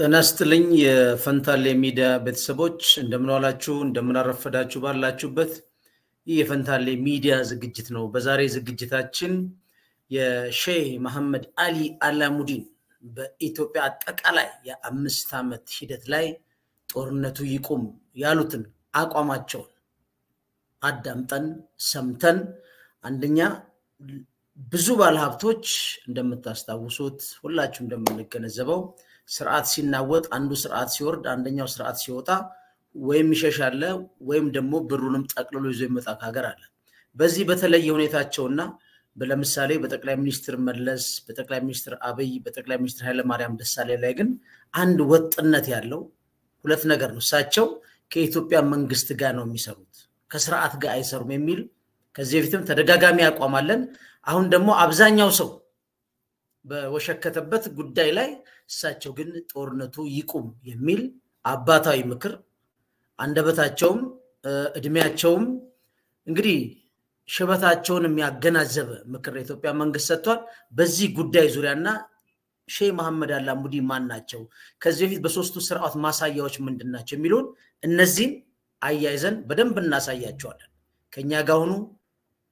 ጤና ይስጥልኝ የፈንታሌ ሚዲያ ቤተሰቦች እንደምን ዋላችሁ፣ እንደምን አረፈዳችሁ ባላችሁበት። ይህ የፈንታሌ ሚዲያ ዝግጅት ነው። በዛሬ ዝግጅታችን የሼህ መሐመድ አሊ አላሙዲን በኢትዮጵያ አጠቃላይ የአምስት ዓመት ሂደት ላይ ጦርነቱ ይቁም ያሉትን አቋማቸውን አዳምጠን ሰምተን አንደኛ ብዙ ባለሀብቶች እንደምታስታውሱት ሁላችሁ እንደምንገነዘበው ስርዓት ሲናወጥ አንዱ ስርዓት ሲወርድ አንደኛው ስርዓት ሲወጣ ወይም ይሸሻለ ወይም ደግሞ ብሩንም ጠቅልሎ ይዞ ይመጣ ከሀገር አለ። በዚህ በተለየ ሁኔታቸውና ለምሳሌ በጠቅላይ ሚኒስትር መለስ፣ በጠቅላይ ሚኒስትር አብይ፣ በጠቅላይ ሚኒስትር ኃይለማርያም ደሳለኝ ላይ ግን አንድ ወጥነት ያለው ሁለት ነገር ነው። እሳቸው ከኢትዮጵያ መንግስት ጋር ነው የሚሰሩት፣ ከስርዓት ጋር አይሰሩም የሚል ከዚህ በፊትም ተደጋጋሚ አቋም አለን። አሁን ደግሞ አብዛኛው ሰው በወሸከተበት ጉዳይ ላይ እሳቸው ግን ጦርነቱ ይቁም የሚል አባታዊ ምክር አንደበታቸውም እድሜያቸውም እንግዲህ ሽበታቸውን የሚያገናዘበ ምክር የኢትዮጵያ መንግስት ሰጥቷል። በዚህ ጉዳይ ዙሪያና ሼህ መሐመድ አላሙዲ ማን ናቸው፣ ከዚህ በፊት በሶስቱ ስርዓት ማሳያዎች ምንድን ናቸው የሚለውን እነዚህን አያይዘን በደንብ እናሳያቸዋለን። ከኛ ጋር ሁኑ፣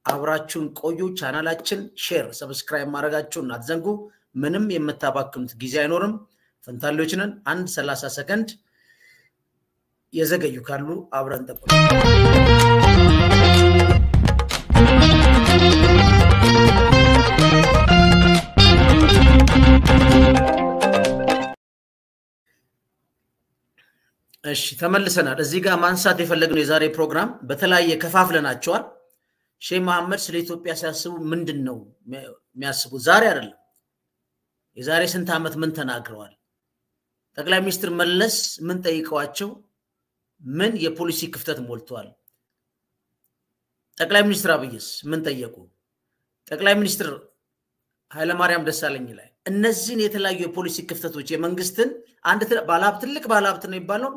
አብራችሁን ቆዩ። ቻናላችን share፣ subscribe ማድረጋችሁን አትዘንጉ። ምንም የምታባክኑት ጊዜ አይኖርም። ፈንታሌዎች ነን። አንድ ሰላሳ ሰከንድ የዘገዩ ካሉ አብረን ጠብቁ። እሺ ተመልሰናል። እዚህ ጋር ማንሳት የፈለግነው የዛሬ ፕሮግራም በተለያየ ከፋፍለናቸዋል። ሼህ መሐመድ ስለ ኢትዮጵያ ሲያስቡ ምንድን ነው የሚያስቡት? ዛሬ አይደለም። የዛሬ ስንት ዓመት ምን ተናግረዋል? ጠቅላይ ሚኒስትር መለስ ምን ጠይቀዋቸው ምን የፖሊሲ ክፍተት ሞልተዋል? ጠቅላይ ሚኒስትር አብይስ ምን ጠየቁ? ጠቅላይ ሚኒስትር ኃይለማርያም ደሳለኝ ላይ እነዚህን የተለያዩ የፖሊሲ ክፍተቶች የመንግስትን አንድ ባለሀብት ትልቅ ባለሀብት ነው የሚባለው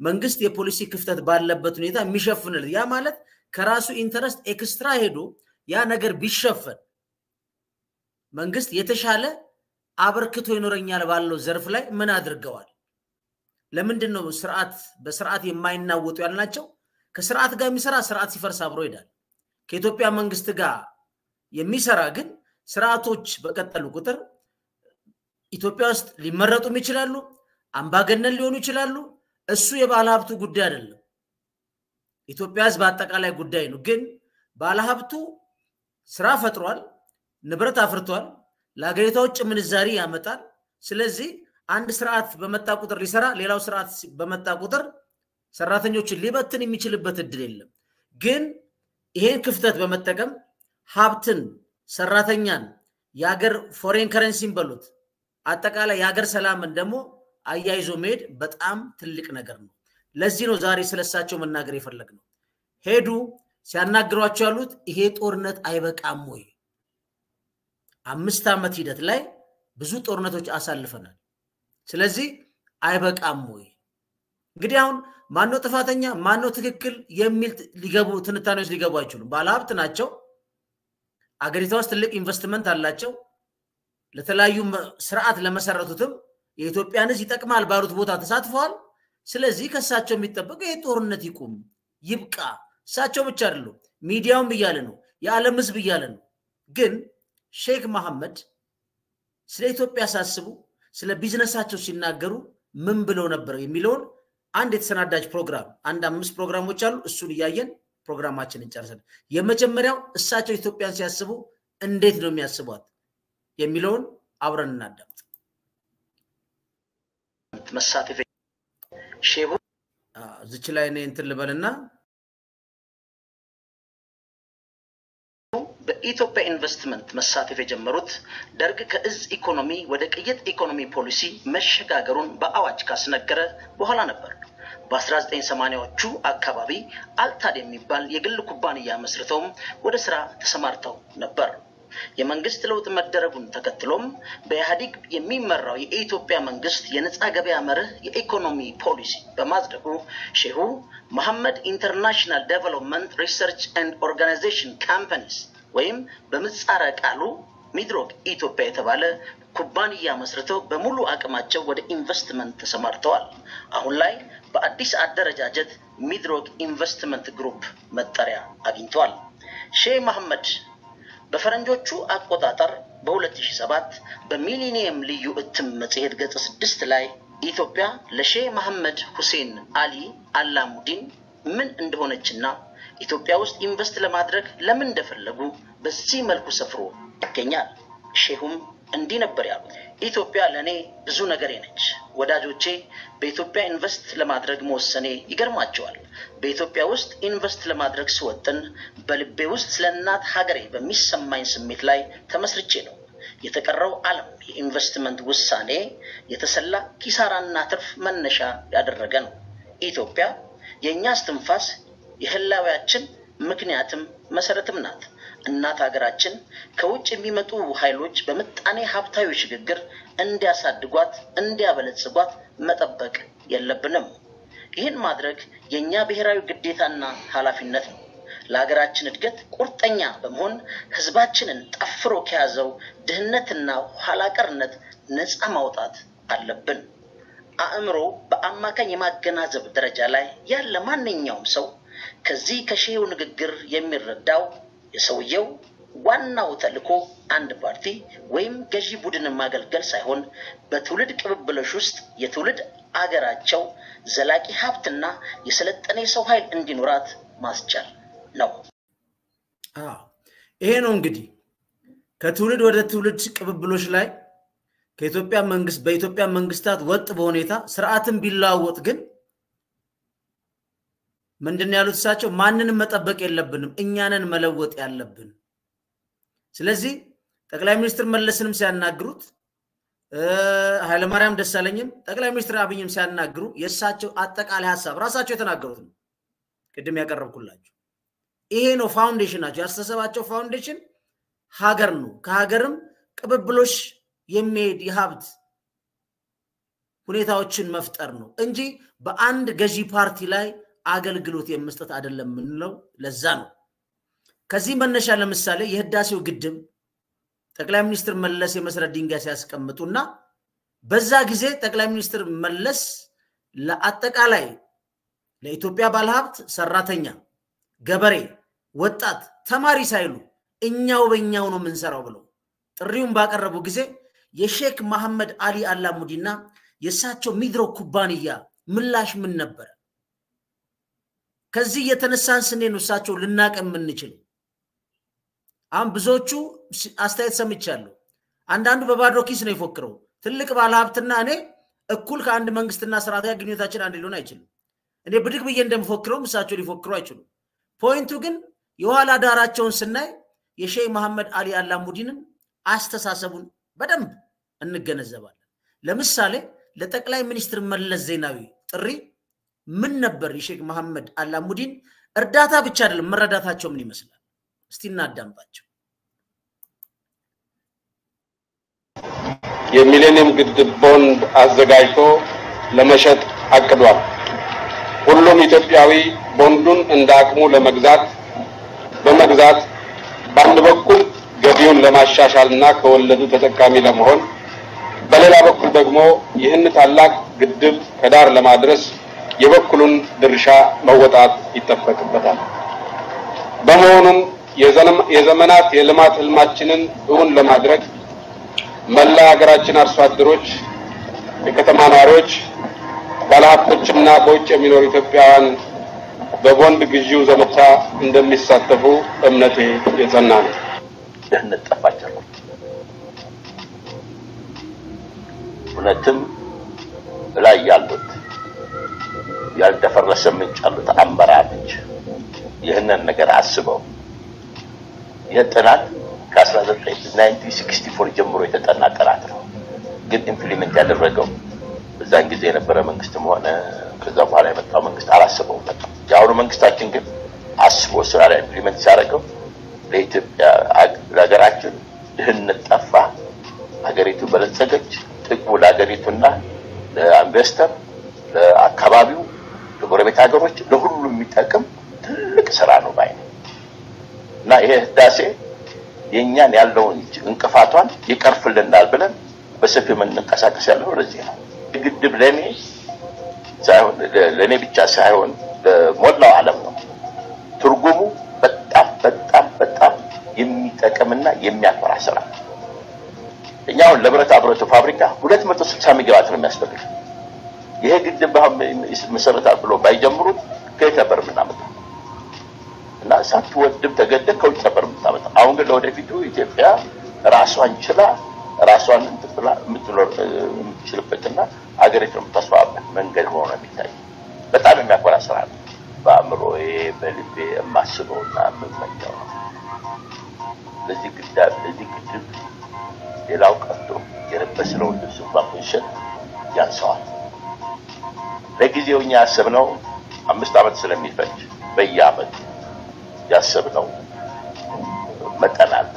መንግስት የፖሊሲ ክፍተት ባለበት ሁኔታ የሚሸፍንለት ያ ማለት ከራሱ interest extra ሄዶ ያ ነገር ቢሸፈን መንግስት የተሻለ አበርክቶ ይኖረኛል ባለው ዘርፍ ላይ ምን አድርገዋል? ለምንድን ነው ስርዓት በስርዓት የማይናወጡ ያልናቸው? ከስርዓት ጋር የሚሰራ ስርዓት ሲፈርስ አብሮ ይሄዳል። ከኢትዮጵያ መንግስት ጋር የሚሰራ ግን ስርዓቶች በቀጠሉ ቁጥር ኢትዮጵያ ውስጥ ሊመረጡም ይችላሉ፣ አምባገነን ሊሆኑ ይችላሉ። እሱ የባለሀብቱ ጉዳይ አይደለም። ኢትዮጵያ ህዝብ አጠቃላይ ጉዳይ ነው። ግን ባለሀብቱ ስራ ፈጥሯል፣ ንብረት አፍርቷል፣ ለሀገሪቷ ውጭ ምንዛሪ ያመጣል። ስለዚህ አንድ ስርዓት በመጣ ቁጥር ሊሰራ፣ ሌላው ስርዓት በመጣ ቁጥር ሰራተኞችን ሊበትን የሚችልበት እድል የለም። ግን ይሄን ክፍተት በመጠቀም ሀብትን፣ ሰራተኛን፣ የሀገር ፎሬን ከረንሲን በሉት አጠቃላይ የሀገር ሰላምን ደግሞ አያይዞ መሄድ በጣም ትልቅ ነገር ነው። ለዚህ ነው ዛሬ ስለሳቸው መናገር የፈለግነው። ሄዱ ሲያናግሯቸው ያሉት ይሄ ጦርነት አይበቃም ወይ? አምስት ዓመት ሂደት ላይ ብዙ ጦርነቶች አሳልፈናል። ስለዚህ አይበቃም ወይ? እንግዲህ አሁን ማነው ጥፋተኛ ማነው ትክክል የሚል ሊገቡ ትንታኔዎች ሊገቡ አይችሉም። ባለሀብት ናቸው። አገሪቷ ውስጥ ትልቅ ኢንቨስትመንት አላቸው። ለተለያዩ ስርዓት ለመሰረቱትም የኢትዮጵያን ሕዝብ ይጠቅማል ባሉት ቦታ ተሳትፈዋል። ስለዚህ ከእሳቸው የሚጠበቀው ይህ ጦርነት ይቁም፣ ይብቃ። እሳቸው ብቻ አይደሉም፣ ሚዲያውም እያለ ነው፣ የዓለም ሕዝብ እያለ ነው። ግን ሼክ መሐመድ ስለ ኢትዮጵያ ሳስቡ ስለ ቢዝነሳቸው ሲናገሩ ምን ብለው ነበር የሚለውን አንድ የተሰናዳጅ ፕሮግራም አንድ አምስት ፕሮግራሞች አሉ። እሱን እያየን ፕሮግራማችንን ጨርሰን የመጀመሪያው እሳቸው ኢትዮጵያን ሲያስቡ እንዴት ነው የሚያስቧት የሚለውን አብረን እናዳምጥ። መሳተፍ ሼቡ እዚች ላይ እኔ እንትን ልበልና በኢትዮጵያ ኢንቨስትመንት መሳተፍ የጀመሩት ደርግ ከእዝ ኢኮኖሚ ወደ ቅይጥ ኢኮኖሚ ፖሊሲ መሸጋገሩን በአዋጅ ካስነገረ በኋላ ነበር። በ1980ዎቹ አካባቢ አልታድ የሚባል የግል ኩባንያ መስርተውም ወደ ስራ ተሰማርተው ነበር። የመንግስት ለውጥ መደረጉን ተከትሎም በኢህአዴግ የሚመራው የኢትዮጵያ መንግስት የነፃ ገበያ መርህ የኢኮኖሚ ፖሊሲ በማጽደቁ ሼሁ መሐመድ international development research and organization companies ወይም በምህጻረ ቃሉ ሚድሮክ ኢትዮጵያ የተባለ ኩባንያ መስርተው በሙሉ አቅማቸው ወደ ኢንቨስትመንት ተሰማርተዋል። አሁን ላይ በአዲስ አደረጃጀት ሚድሮክ ኢንቨስትመንት ግሩፕ መጠሪያ አግኝተዋል። ሼህ መሐመድ በፈረንጆቹ አቆጣጠር በ2007 በሚሊኒየም ልዩ እትም መጽሔት ገጽ ስድስት ላይ ኢትዮጵያ ለሼህ መሐመድ ሁሴን አሊ አላሙዲን ምን እንደሆነችና ኢትዮጵያ ውስጥ invest ለማድረግ ለምን እንደፈለጉ በዚህ መልኩ ሰፍሮ ይገኛል። ሼሁም እንዲህ ነበር ያሉት። ኢትዮጵያ ለእኔ ብዙ ነገሬ ነች። ወዳጆቼ በኢትዮጵያ invest ለማድረግ መወሰኔ ይገርማቸዋል። በኢትዮጵያ ውስጥ invest ለማድረግ ስወጥን በልቤ ውስጥ ስለ እናት ሀገሬ በሚሰማኝ ስሜት ላይ ተመስርቼ ነው። የተቀረው ዓለም የኢንቨስትመንት ውሳኔ የተሰላ ኪሳራና ትርፍ መነሻ ያደረገ ነው። ኢትዮጵያ የእኛ እስትንፋስ የህላዊያችን ምክንያትም መሰረትም ናት። እናት ሀገራችን ከውጭ የሚመጡ ኃይሎች በምጣኔ ሀብታዊ ሽግግር እንዲያሳድጓት፣ እንዲያበለጽጓት መጠበቅ የለብንም። ይህን ማድረግ የእኛ ብሔራዊ ግዴታና ኃላፊነት ነው። ለሀገራችን እድገት ቁርጠኛ በመሆን ህዝባችንን ጠፍሮ ከያዘው ድህነትና ኋላቀርነት ነፃ ማውጣት አለብን። አእምሮ በአማካኝ የማገናዘብ ደረጃ ላይ ያለ ማንኛውም ሰው ከዚህ ከሼሁ ንግግር የሚረዳው የሰውየው ዋናው ተልዕኮ አንድ ፓርቲ ወይም ገዢ ቡድንን ማገልገል ሳይሆን በትውልድ ቅብብሎሽ ውስጥ የትውልድ አገራቸው ዘላቂ ሀብትና የሰለጠነ የሰው ኃይል እንዲኖራት ማስቻል ነው። ይሄ ነው እንግዲህ ከትውልድ ወደ ትውልድ ቅብብሎች ላይ ከኢትዮጵያ መንግስት በኢትዮጵያ መንግስታት ወጥ በሁኔታ ስርዓትን ቢለዋወጥ ግን ምንድን ያሉት እሳቸው? ማንንም መጠበቅ የለብንም እኛንን መለወጥ ያለብን። ስለዚህ ጠቅላይ ሚኒስትር መለስንም ሲያናግሩት ኃይለማርያም ደሳለኝም ጠቅላይ ሚኒስትር አብይም ሲያናግሩ የእሳቸው አጠቃላይ ሀሳብ ራሳቸው የተናገሩት ነው። ቅድም ያቀረብኩላቸው ይሄ ነው ፋውንዴሽናቸው። ያስተሰባቸው ፋውንዴሽን ሀገር ነው። ከሀገርም ቅብብሎሽ የሚሄድ የሀብት ሁኔታዎችን መፍጠር ነው እንጂ በአንድ ገዢ ፓርቲ ላይ አገልግሎት የመስጠት አይደለም የምንለው ለዛ ነው። ከዚህ መነሻ ለምሳሌ የህዳሴው ግድብ ጠቅላይ ሚኒስትር መለስ የመሰረት ድንጋይ ሲያስቀምጡ እና በዛ ጊዜ ጠቅላይ ሚኒስትር መለስ ለአጠቃላይ ለኢትዮጵያ ባለሀብት፣ ሰራተኛ፣ ገበሬ፣ ወጣት፣ ተማሪ ሳይሉ እኛው በእኛው ነው የምንሰራው ብለው ጥሪውን ባቀረቡ ጊዜ የሼክ መሐመድ አሊ አላሙዲና የእሳቸው ሚድሮክ ኩባንያ ምላሽ ምን ነበረ? ከዚህ የተነሳን ስንሄድ ነው እሳቸውን ልናውቅ የምንችለው። አሁን ብዙዎቹ አስተያየት ሰምቻለሁ። አንዳንዱ በባዶ ኪስ ነው የሚፎክረው። ትልቅ ባለሀብትና እኔ እኩል ከአንድ መንግስትና ስርዓት ጋር ግንኙነታችን አንድ ሊሆን አይችልም። እኔ ብድግ ብዬ እንደምፎክረውም እሳቸው ሊፎክሩ አይችሉም። ፖይንቱ ግን የኋላ ዳራቸውን ስናይ የሼህ መሐመድ አሊ አላሙዲንን አስተሳሰቡን በደንብ እንገነዘባለን። ለምሳሌ ለጠቅላይ ሚኒስትር መለስ ዜናዊ ጥሪ ምን ነበር የሼክ መሐመድ አላሙዲን እርዳታ ብቻ አይደለም መረዳታቸው ምን ይመስላል? እስቲ እናዳምጣቸው። የሚሌኒየም ግድብ ቦንድ አዘጋጅቶ ለመሸጥ አቅዷል። ሁሉም ኢትዮጵያዊ ቦንዱን እንደ አቅሙ ለመግዛት በመግዛት በአንድ በኩል ገቢውን ለማሻሻል እና ከወለዱ ተጠቃሚ ለመሆን በሌላ በኩል ደግሞ ይህን ታላቅ ግድብ ከዳር ለማድረስ የበኩሉን ድርሻ መወጣት ይጠበቅበታል። በመሆኑም የዘመናት የልማት ህልማችንን እውን ለማድረግ መላ ሀገራችን አርሶ አደሮች፣ የከተማ ነዋሪዎች፣ ባለሀብቶችና በውጭ የሚኖሩ ኢትዮጵያውያን በቦንድ ግዢው ዘመቻ እንደሚሳተፉ እምነቴ የጸና ነው። ድህነት ጠፋቸው። እውነትም ላይ ያሉት ያልደፈረሰ ምንጭ ያሉት አመራሮች ይህንን ነገር አስበው ይህ ጥናት ከ1964 ጀምሮ የተጠና ጥናት ነው። ግን implement ያደረገው በዛን ጊዜ የነበረ መንግስትም ሆነ ከዛ በኋላ የመጣው መንግስት አላስበውበትም። የአሁኑ መንግስታችን ግን አስቦ ስራ ላይ implement ሲያደርገው ለኢትዮጵያ ለሀገራችን ድህነት ጠፋ፣ ሀገሪቱ በለጸገች፣ ጥቅሙ ለሀገሪቱና ለ investor፣ ለአካባቢው፣ ለጎረቤት ሀገሮች፣ ለሁሉ የሚጠቅም ትልቅ ስራ ነው ባይ እና ይሄ ህዳሴ የእኛን ያለውን እንቅፋቷን ይቀርፍልናል ብለን በሰፊው የምንንቀሳቀስ ያለው ለዚህ ነው። ግድብ ለእኔ ሳይሆን ለእኔ ብቻ ሳይሆን ለሞላው ዓለም ነው። ትርጉሙ በጣም በጣም በጣም የሚጠቅምና የሚያኮራ ስራ እኛ አሁን ለብረታ ብረቱ ፋብሪካ ሁለት መቶ ስልሳ ሜጋዋት ነው የሚያስፈልግ። ይሄ ግድብ አሁን መሰረታል ብሎ ባይጀምሩት ከየት ነበር የምናመጣው? እና ሳትወድም ተገደህ ከውጭ ነበር የምታመጣው። አሁን ግን ለወደፊቱ ኢትዮጵያ ራሷን ችላ ራሷን እንትን ብላ የምትኖር የምትችልበትና ሀገሪቱን የምታስፋበት መንገድ ሆኖ ነው የሚታይ። በጣም የሚያኮራ ስራ ነው። በአእምሮዬ በልቤ የማስበውና የምመኘው ለዚህ ግድብ ሌላው ቀርቶ የለበስነውን ልብስ እንኳን ብንሸጥ ያንሰዋል። ለጊዜው እኛ ያሰብነው አምስት ዓመት ስለሚፈጅ በየዓመቱ ያሰብነው መጠን አለ።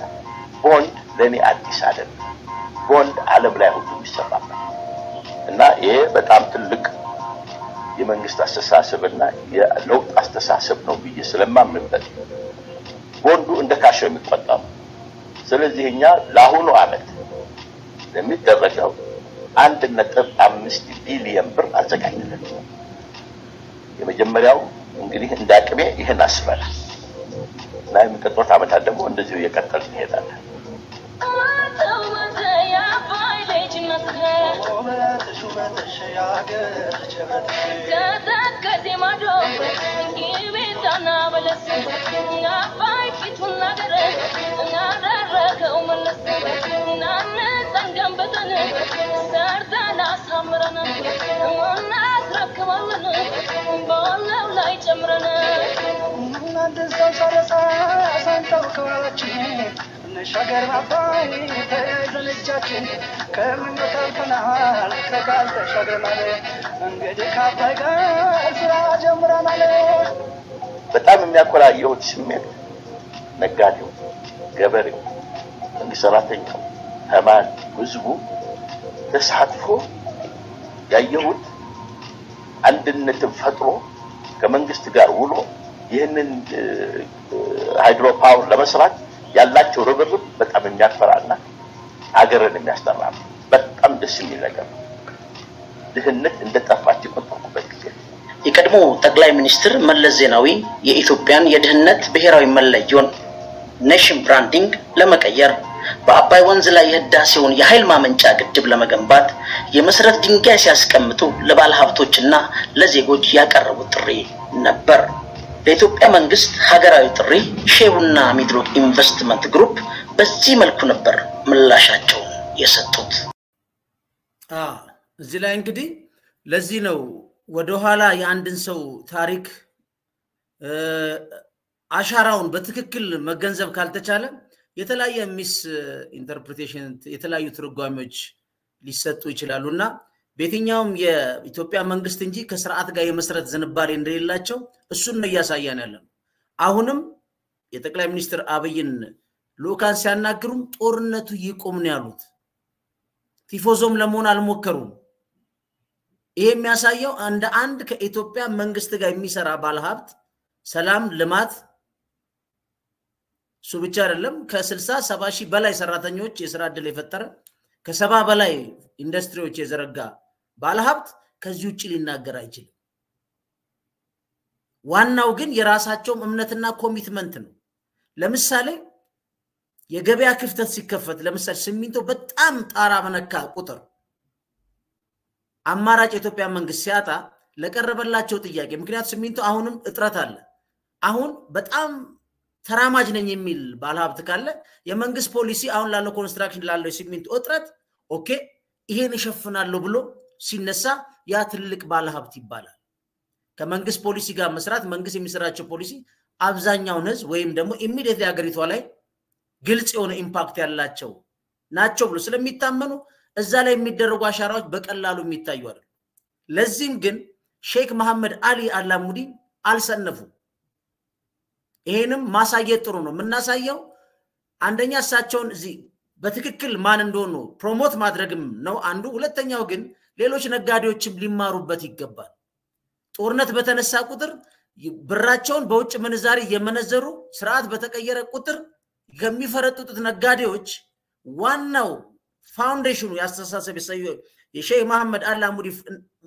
ቦንድ ለእኔ አዲስ አይደለም። ቦንድ ዓለም ላይ ሁሉ ይሰራል እና ይሄ በጣም ትልቅ የመንግስት አስተሳሰብና የለውጥ አስተሳሰብ ነው ብዬ ስለማምንበት ቦንዱ እንደ ካሽ የሚቆጠሩ። ስለዚህ እኛ ለአሁኑ ዓመት ለሚደረገው አንድ ነጥብ አምስት ቢሊየን ብር አዘጋጅተን የመጀመሪያው እንግዲህ እንደ አቅሜ ይህን አስበናል እና የሚቀጥሉት ዓመታት ደግሞ እንደዚሁ እየቀጠል እንሄዳለን። ሸገር አባይ ተያይዘን እጃችን ከምኞት አልፈናል ከቃል ተሻግረናል እንግዲህ ከአባይ ጋር ስራ ጀምረናል። በጣም የሚያኮራ የሆድ ስሜት ነጋዴው፣ ገበሬው፣ መንግስት ሰራተኛው፣ ተማሪ፣ ህዝቡ ተሳትፎ ያየሁት አንድነትን ፈጥሮ ከመንግስት ጋር ውሎ ይህንን hydro power ለመስራት ያላቸው ርብርብ በጣም የሚያኮራና ሀገርን የሚያስጠራ ነው። በጣም ደስ የሚል ነገር ነው። ድህነት እንደጠፋች የቆጠርኩበት ጊዜ የቀድሞ ጠቅላይ ሚኒስትር መለስ ዜናዊ የኢትዮጵያን የድህነት ብሔራዊ መለዮን nation branding ለመቀየር በአባይ ወንዝ ላይ የህዳሴውን የኃይል ማመንጫ ግድብ ለመገንባት የመሰረት ድንጋይ ሲያስቀምጡ ለባለ ሀብቶችና ለዜጎች ያቀረቡት ጥሪ ነበር። ለኢትዮጵያ መንግስት ሀገራዊ ጥሪ ሼሁና ሚድሮክ ኢንቨስትመንት ግሩፕ በዚህ መልኩ ነበር ምላሻቸውን የሰጡት። እዚህ ላይ እንግዲህ ለዚህ ነው ወደኋላ የአንድን ሰው ታሪክ አሻራውን በትክክል መገንዘብ ካልተቻለ የተለያየ misinterpretation የተለያዩ ትርጓሜዎች ሊሰጡ ይችላሉ እና በየትኛውም የኢትዮጵያ መንግስት እንጂ ከስርዓት ጋር የመስረት ዝንባሌ እንደሌላቸው እሱን ነው እያሳያን ያለ ነው። አሁንም የጠቅላይ ሚኒስትር አብይን ልኡካን ሲያናግሩም ጦርነቱ ይቁም ነው ያሉት። ቲፎዞም ለመሆን አልሞከሩም። ይሄ የሚያሳየው እንደ አንድ ከኢትዮጵያ መንግስት ጋር የሚሰራ ባለሀብት ሰላም፣ ልማት እሱ ብቻ አይደለም ከስልሳ ሰባ ሺህ በላይ ሰራተኞች የስራ እድል የፈጠረ ከሰባ በላይ ኢንዱስትሪዎች የዘረጋ ባለሀብት ከዚህ ውጭ ሊናገር አይችልም። ዋናው ግን የራሳቸውም እምነትና commitment ነው። ለምሳሌ የገበያ ክፍተት ሲከፈት፣ ለምሳሌ ሲሚንቶ በጣም ጣራ በነካ ቁጥር አማራጭ የኢትዮጵያ መንግስት ሲያጣ ለቀረበላቸው ጥያቄ ምክንያቱ ሲሚንቶ አሁንም እጥረት አለ። አሁን በጣም ተራማጅ ነኝ የሚል ባለሀብት ካለ የመንግስት ፖሊሲ አሁን ላለው construction ላለው የሲሚንቶ እጥረት okay ይሄን እሸፍናለሁ ብሎ ሲነሳ ያ ትልቅ ባለሀብት ይባላል። ከመንግስት ፖሊሲ ጋር መስራት መንግስት የሚሰራቸው ፖሊሲ አብዛኛውን ህዝብ ወይም ደግሞ immediate ሀገሪቷ ላይ ግልጽ የሆነ impact ያላቸው ናቸው ብሎ ስለሚታመኑ እዛ ላይ የሚደረጉ አሻራዎች በቀላሉ የሚታዩ አይደል። ለዚህም ግን ሼክ መሐመድ አሊ አላሙዲ አልሰነፉም። ይሄንም ማሳየት ጥሩ ነው። የምናሳየው አንደኛ እሳቸውን እዚህ በትክክል ማን እንደሆኑ ፕሮሞት ማድረግም ነው አንዱ። ሁለተኛው ግን ሌሎች ነጋዴዎችም ሊማሩበት ይገባል። ጦርነት በተነሳ ቁጥር ብራቸውን በውጭ ምንዛሪ እየመነዘሩ ስርዓት በተቀየረ ቁጥር ከሚፈረጥጡት ነጋዴዎች ዋናው ፋውንዴሽኑ የአስተሳሰብ የሼህ መሐመድ አላሙዲ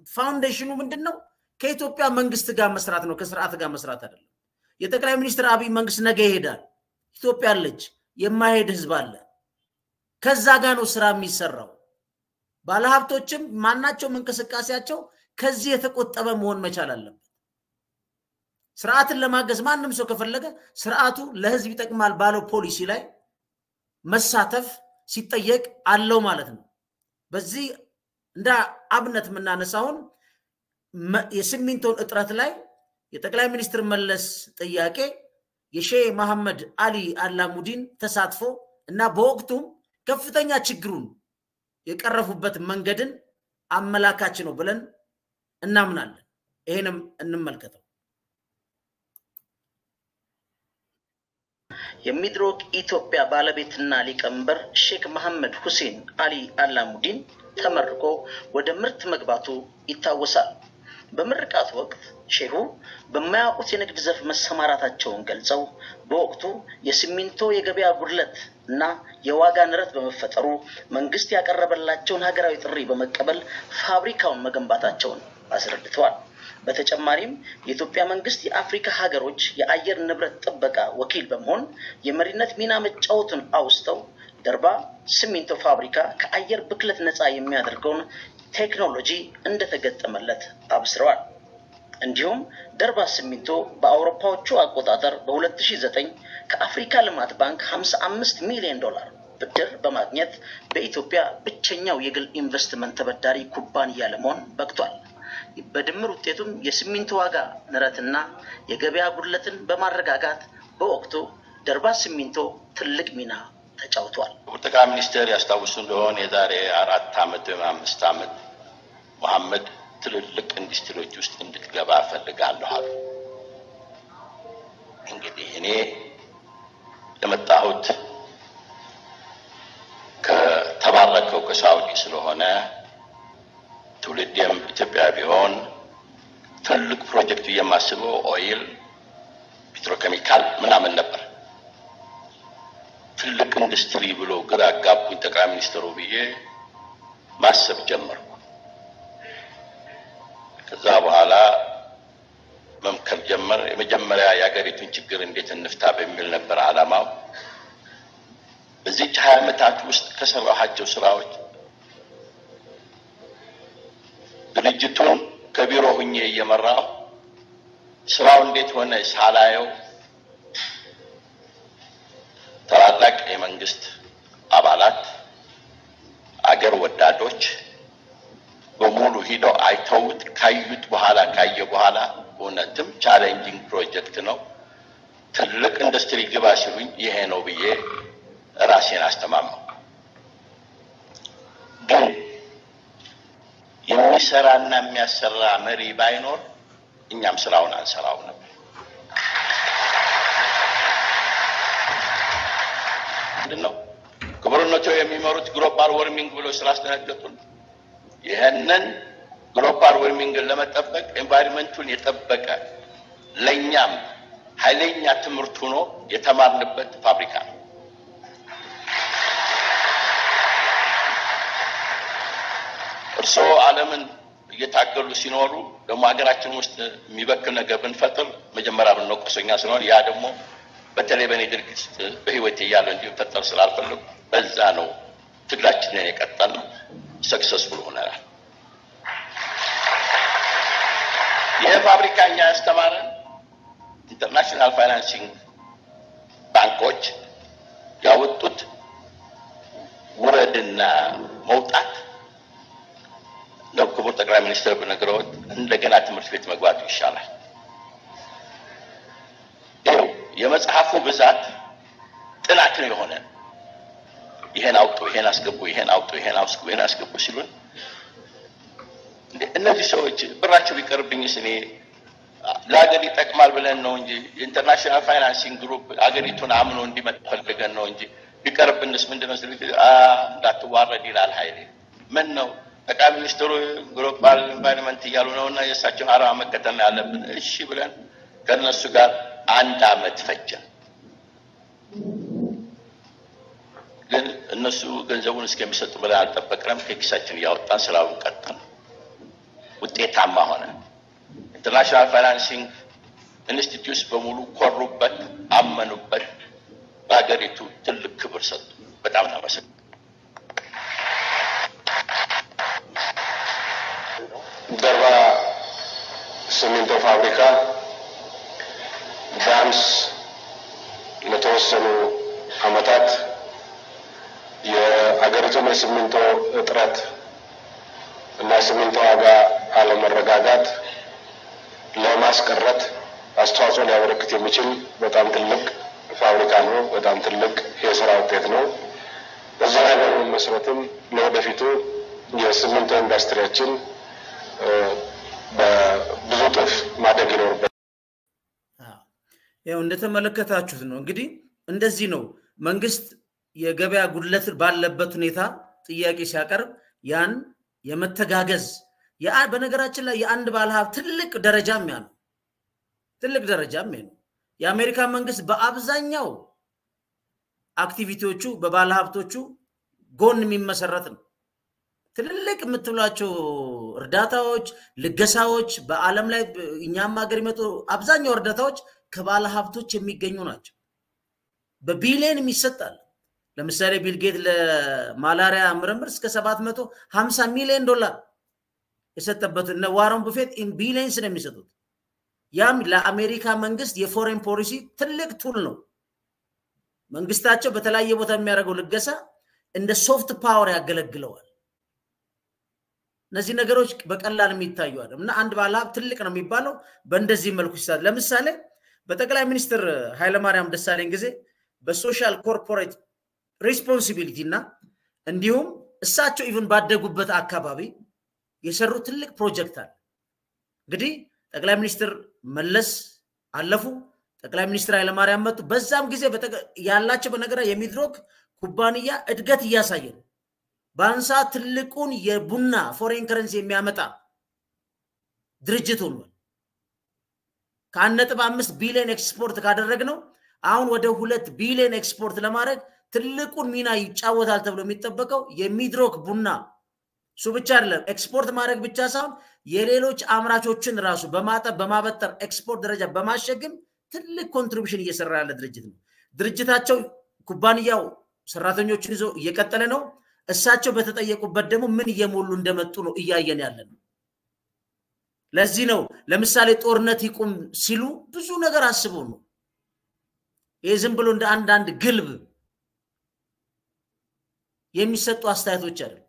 ፋውንዴሽኑ ምንድን ነው? ከኢትዮጵያ መንግስት ጋር መስራት ነው፣ ከስርዓት ጋር መስራት አይደለም። የጠቅላይ ሚኒስትር አብይ መንግስት ነገ ይሄዳል። ኢትዮጵያ አለች፣ የማይሄድ ህዝብ አለ። ከዛ ጋር ነው ስራ የሚሰራው። ባለሀብቶችም ማናቸውም እንቅስቃሴያቸው ከዚህ የተቆጠበ መሆን መቻል አለበት። ስርዓትን ለማገዝ ማንም ሰው ከፈለገ ስርዓቱ ለህዝብ ይጠቅማል ባለው ፖሊሲ ላይ መሳተፍ ሲጠየቅ አለው ማለት ነው። በዚህ እንደ አብነት የምናነሳውን የሲሚንቶን እጥረት ላይ የጠቅላይ ሚኒስትር መለስ ጥያቄ የሼህ መሐመድ አሊ አላሙዲን ተሳትፎ እና በወቅቱም ከፍተኛ ችግሩን የቀረፉበት መንገድን አመላካች ነው ብለን እናምናለን። ይሄንም እንመልከተው። የሚድሮክ ኢትዮጵያ ባለቤትና ሊቀመንበር ሼክ መሐመድ ሁሴን አሊ አላሙዲን ተመርቆ ወደ ምርት መግባቱ ይታወሳል። በምርቃቱ ወቅት ሼሁ በማያውቁት የንግድ ዘርፍ መሰማራታቸውን ገልጸው በወቅቱ የሲሚንቶ የገበያ ጉድለት እና የዋጋ ንረት በመፈጠሩ መንግስት ያቀረበላቸውን ሀገራዊ ጥሪ በመቀበል ፋብሪካውን መገንባታቸውን አስረድተዋል። በተጨማሪም የኢትዮጵያ መንግስት የአፍሪካ ሀገሮች የአየር ንብረት ጥበቃ ወኪል በመሆን የመሪነት ሚና መጫወቱን አውስተው ደርባ ሲሚንቶ ፋብሪካ ከአየር ብክለት ነፃ የሚያደርገውን ቴክኖሎጂ እንደተገጠመለት አብስረዋል። እንዲሁም ደርባ ሲሚንቶ በአውሮፓዎቹ አቆጣጠር በ2009 ከአፍሪካ ልማት ባንክ 55 ሚሊዮን ዶላር ብድር በማግኘት በኢትዮጵያ ብቸኛው የግል ኢንቨስትመንት ተበዳሪ ኩባንያ ለመሆን በቅቷል። በድምር ውጤቱም የሲሚንቶ ዋጋ ንረትና የገበያ ጉድለትን በማረጋጋት በወቅቱ ደርባ ሲሚንቶ ትልቅ ሚና ተጫውቷል። ክቡር ጠቅላይ ሚኒስትር ያስታውሱ እንደሆነ የዛሬ አራት ዓመት ወይም አምስት ዓመት መሐመድ ትልልቅ ኢንዱስትሪዎች ውስጥ እንድትገባ እፈልጋለሁ አሉ። እንግዲህ እኔ የመጣሁት ከተባረከው ከሳውዲ ስለሆነ ትውልዴም ኢትዮጵያ ቢሆን ትልቅ ፕሮጀክት የማስበው oil፣ petrochemical ምናምን ነበር። ትልቅ ኢንዱስትሪ ብሎ ግራ አጋቡኝ ጠቅላይ ሚኒስትሩ ብዬ ማሰብ ጀመርኩ። ከዛ በኋላ መምከር ጀመር። የመጀመሪያ የሀገሪቱን ችግር እንዴት እንፍታ በሚል ነበር ዓላማው። በዚች ሀያ ዓመታት ውስጥ ከሰራኋቸው ስራዎች ድርጅቱን ከቢሮ ሁኜ እየመራሁ ስራው እንዴት ሆነ ሳላየው ታላላቅ የመንግስት አባላት አገር ወዳዶች በሙሉ ሂደው አይተውት ካዩት በኋላ ካየ በኋላ እውነትም challenging project ነው፣ ትልቅ ኢንዱስትሪ ግባ ሲሉኝ ይሄ ነው ብዬ ራሴን አስተማመንኩት። ግን የሚሰራና የሚያሰራ መሪ ባይኖር እኛም ስራውን አንሰራው ነበር። ምንድን ነው ክቡርነቱ የሚመሩት global warming ብሎ ስላስደነገጡን ይህንን global warming ን ለመጠበቅ environment ኡን የጠበቀ ለእኛም ኃይለኛ ትምህርት ሆኖ የተማርንበት ፋብሪካ ነው። እርስዎ ዓለምን እየታገሉ ሲኖሩ ደግሞ ሀገራችን ውስጥ የሚበክል ነገር ብንፈጥር መጀመሪያ ብንወቀሰው እኛ ስለሆነ ያ ደግሞ በተለይ በእኔ ድርጊት በህይወት እያለ እንዲፈጠር ስላልፈለጉ በዛ ነው ትግላችንን የቀጠልነው። successful ሆነናል። ይህ ፋብሪካ እኛ ያስተማረን international financing ባንኮች ያወጡት ውረድና መውጣት ነው። ክቡር ጠቅላይ ሚኒስትር ብነግረዎት እንደገና ትምህርት ቤት መግባቱ ይሻላል። ይኸው የመጽሐፉ ብዛት ጥናት ነው የሆነ ይሄን አውጡ፣ ይሄን አስገቡ፣ ይሄን አውጡ፣ ይሄን አስገቡ፣ ይሄን አስገቡ ሲሉን እነዚህ ሰዎች ብራቸው ቢቀርብንስ እኔ ለሀገር ይጠቅማል ብለን ነው እንጂ የ international financing group ሀገሪቱን አምኖ እንዲመጣ ፈልገን ነው እንጂ ቢቀርብንስ ምንድነው ስል እንዳትዋረድ ይላል ኃይሌ። ምን ነው ጠቅላይ ሚኒስትሩ global environment እያሉ ነው እና የእሳቸውን አርማ መከተል ያለብን። እሺ ብለን ከእነሱ ጋር አንድ አመት ፈጀ። እነሱ ገንዘቡን እስከሚሰጡ ብለን አልጠበቅንም። ከኪሳችን እያወጣን ስራውን ቀጠልን። ውጤታማ ሆነ። international financing ኢንስቲትዩትስ በሙሉ ኮሩበት፣ አመኑበት። በሀገሪቱ ትልቅ ክብር ሰጡ። በጣም እናመሰግ ደርባ ሲሚንቶ ፋብሪካ ቢያንስ ለተወሰኑ ዓመታት የአገሪቱን የሲሚንቶ እጥረት እና የሲሚንቶ ዋጋ አለመረጋጋት ለማስቀረት አስተዋጽኦ ሊያበረክት የሚችል በጣም ትልቅ ፋብሪካ ነው። በጣም ትልቅ የስራ ውጤት ነው። በዛ ላይ በመመስረትም ለወደፊቱ የሲሚንቶ ኢንዱስትሪያችን በብዙ እጥፍ ማደግ ይኖርበት። ያው እንደተመለከታችሁት ነው እንግዲህ እንደዚህ ነው መንግስት የገበያ ጉድለት ባለበት ሁኔታ ጥያቄ ሲያቀርብ ያን የመተጋገዝ በነገራችን ላይ የአንድ ባለሀብት ትልቅ ደረጃም ያ ነው። ትልቅ ደረጃም ነው። የአሜሪካ መንግስት በአብዛኛው አክቲቪቲዎቹ በባለሀብቶቹ ጎን የሚመሰረት ነው። ትልልቅ የምትብሏቸው እርዳታዎች፣ ልገሳዎች በዓለም ላይ እኛም ሀገር የመጡ አብዛኛው እርዳታዎች ከባለ ሀብቶች የሚገኙ ናቸው። በቢሊየን ይሰጣል። ለምሳሌ ቢል ጌት ለማላሪያ ምርምር እስከ 750 ሚሊዮን ዶላር የሰጠበት እነ ዋረን ቡፌት billions ነው የሚሰጡት። ያም ለአሜሪካ መንግስት የ foreign policy ትልቅ tool ነው። መንግስታቸው በተለያየ ቦታ የሚያደርገው ልገሳ እንደ soft power ያገለግለዋል። እነዚህ ነገሮች በቀላል የሚታዩ እና አንድ ባለሀብት ትልቅ ነው የሚባለው በእንደዚህ መልኩ ይሳል። ለምሳሌ በጠቅላይ ሚኒስትር ኃይለማርያም ደሳለኝ ጊዜ በ social corporate responsibility እና እንዲሁም እሳቸው even ባደጉበት አካባቢ የሰሩ ትልቅ ፕሮጀክት አለ። እንግዲህ ጠቅላይ ሚኒስትር መለስ አለፉ፣ ጠቅላይ ሚኒስትር ኃይለማርያም መጡ። በዛም ጊዜ ያላቸው በነገራ የሚድሮክ ኩባንያ እድገት እያሳየ ነው። በአንሳ ትልቁን የቡና foreign currency የሚያመጣ ድርጅት ሆኗል። ከአንድ ነጥብ አምስት ቢሊዮን ኤክስፖርት ካደረግነው አሁን ወደ ሁለት ቢሊዮን ኤክስፖርት ለማድረግ ትልቁን ሚና ይጫወታል ተብሎ የሚጠበቀው የሚድሮክ ቡና እሱ ብቻ አይደለም፣ ኤክስፖርት ማድረግ ብቻ ሳይሆን የሌሎች አምራቾችን ራሱ በማጠብ በማበጠር ኤክስፖርት ደረጃ በማሸግም ትልቅ contribution እየሰራ ያለ ድርጅት ነው። ድርጅታቸው ኩባንያው ሰራተኞችን ይዞ እየቀጠለ ነው። እሳቸው በተጠየቁበት ደግሞ ምን እየሞሉ እንደመጡ ነው እያየን ያለ ነው። ለዚህ ነው ለምሳሌ ጦርነት ይቁም ሲሉ ብዙ ነገር አስበው ነው። ይህ ዝም ብሎ እንደ አንዳንድ ግልብ የሚሰጡ አስተያየቶች አይደለም፣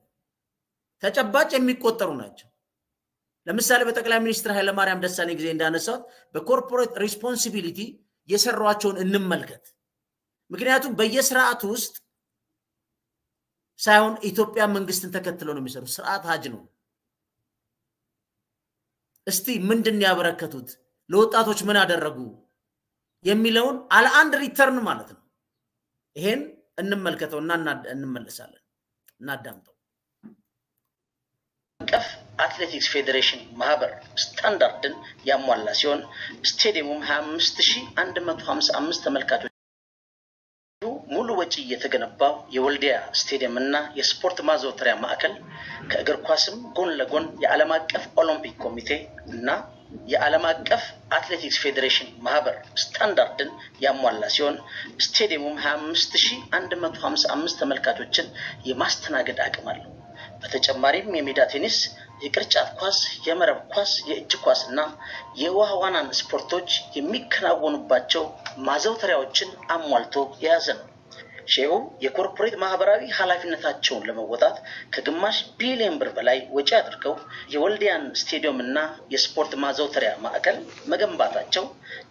ተጨባጭ የሚቆጠሩ ናቸው። ለምሳሌ በጠቅላይ ሚኒስትር ኃይለማርያም ደሳለኝ ጊዜ እንዳነሳት በ corporate responsibility የሰሯቸውን እንመልከት። ምክንያቱም በየስርዓቱ ውስጥ ሳይሆን ኢትዮጵያ መንግስትን ተከትለው ነው የሚሰሩት። ስርዓት ሀጅ ነው። እስቲ ምንድን ያበረከቱት ለወጣቶች ምን አደረጉ የሚለውን አለ አንድ return ማለት ነው። ይሄን እንመልከተው እና እንመለሳለን፣ እናዳምጠው። አቀፍ አትሌቲክስ ፌዴሬሽን ማህበር ስታንዳርድን ያሟላ ሲሆን ስቴዲየሙም 25155 ተመልካቾች ሙሉ ወጪ የተገነባው የወልዲያ ስቴዲየም እና የስፖርት ማዘውተሪያ ማዕከል ከእግር ኳስም ጎን ለጎን የዓለም አቀፍ ኦሎምፒክ ኮሚቴ እና የዓለም አቀፍ አትሌቲክስ ፌዴሬሽን ማህበር ስታንዳርድን ያሟላ ሲሆን ስቴዲየሙም 25155 ተመልካቾችን የማስተናገድ አቅም አለው። በተጨማሪም የሜዳ ቴኒስ፣ የቅርጫት ኳስ፣ የመረብ ኳስ፣ የእጅ ኳስ እና የውሃ ዋናን ስፖርቶች የሚከናወኑባቸው ማዘውተሪያዎችን አሟልቶ የያዘ ነው። ሼሁ የ corporate ማህበራዊ ኃላፊነታቸውን ለመወጣት ከግማሽ ቢሊዮን ብር በላይ ወጪ አድርገው የወልዲያን ስቴዲየም እና የስፖርት ማዘውተሪያ ማዕከል መገንባታቸው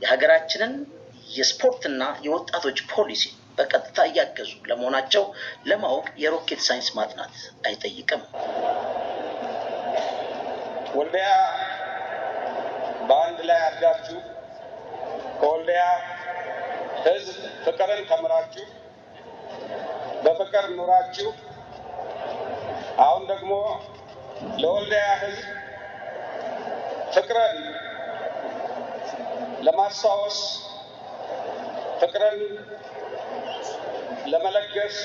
የሀገራችንን የስፖርትና የወጣቶች ፖሊሲ በቀጥታ እያገዙ ለመሆናቸው ለማወቅ የ rocket science ማጥናት አይጠይቅም። ወልዲያ በአንድ ላይ አድጋችሁ ከወልዲያ ሕዝብ ፍቅርን ተምራችሁ በፍቅር ኑራችሁ። አሁን ደግሞ ለወልዲያ ሕዝብ ፍቅርን ለማስታወስ ፍቅርን ለመለገስ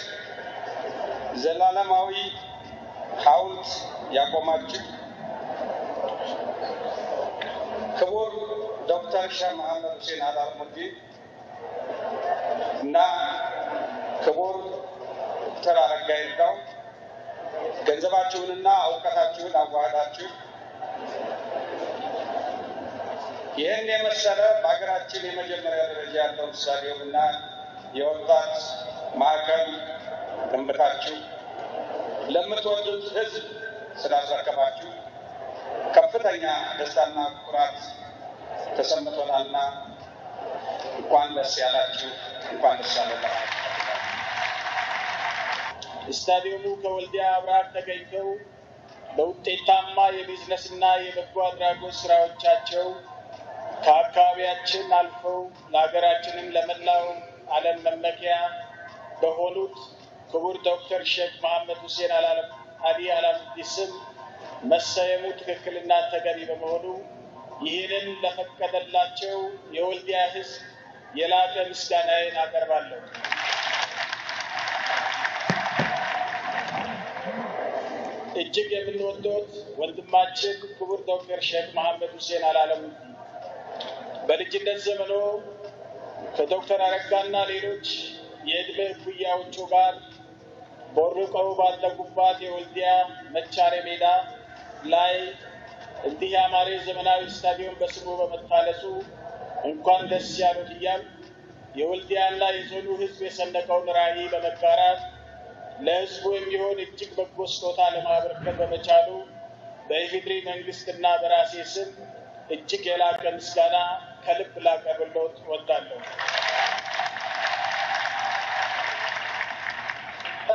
ዘላለማዊ ሐውልት ያቆማችሁ። ክቡር ዶክተር ሼህ መሐመድ ሁሴን አልአልሙዲ እና ክቡር ዶክተር አረጋ ይርዳው ገንዘባችሁንና እውቀታችሁን አዋህዳችሁ ይህን የመሰለ በሀገራችን የመጀመሪያ ደረጃ ያለው እና የወጣት ማዕከል ገንብታችሁ ለምትወዱት ሕዝብ ስላስረከባችሁ ከፍተኛ ደስታና ኩራት ተሰምቶናልና እንኳን ደስ ያላችሁ፣ እንኳን ደስ ያለ ስታዲየሙ ከወልዲያ አብራክ ተገኝተው በውጤታማ የቢዝነስና የበጎ አድራጎት ስራዎቻቸው ከአካባቢያችን አልፈው ለሀገራችንም ለመላው ዓለም መመኪያ በሆኑት ክቡር ዶክተር ሼክ መሐመድ ሁሴን አሊ አላሙዲ ስም መሰየሙ ትክክልና ተገቢ በመሆኑ ይህንን ለፈቀደላቸው የወልዲያ ሕዝብ የላቀ ምስጋናዬን አቀርባለሁ። እጅግ የምንወደውት ወንድማችን ክቡር ዶክተር ሼክ መሐመድ ሁሴን አልአላሙዲ በልጅነት ዘመኖ ከዶክተር አረጋና ሌሎች የዕድሜ እኩያዎቹ ጋር ቦርቀው ባደጉባት የወልዲያ መቻሬ ሜዳ ላይ እንዲህ ያማረ ዘመናዊ ስታዲየም በስሙ በመታለጹ እንኳን ደስ ያሉት እያል የወልዲያና የዞኑ ሕዝብ የሰነቀውን ራዕይ በመጋራት ለሕዝቡ የሚሆን እጅግ በጎ ስጦታ ለማበርከት በመቻሉ በኢፌዴሪ መንግስትና በራሴ ስም እጅግ የላቀ ምስጋና ከልብ ላቀርብልዎት እወዳለሁ።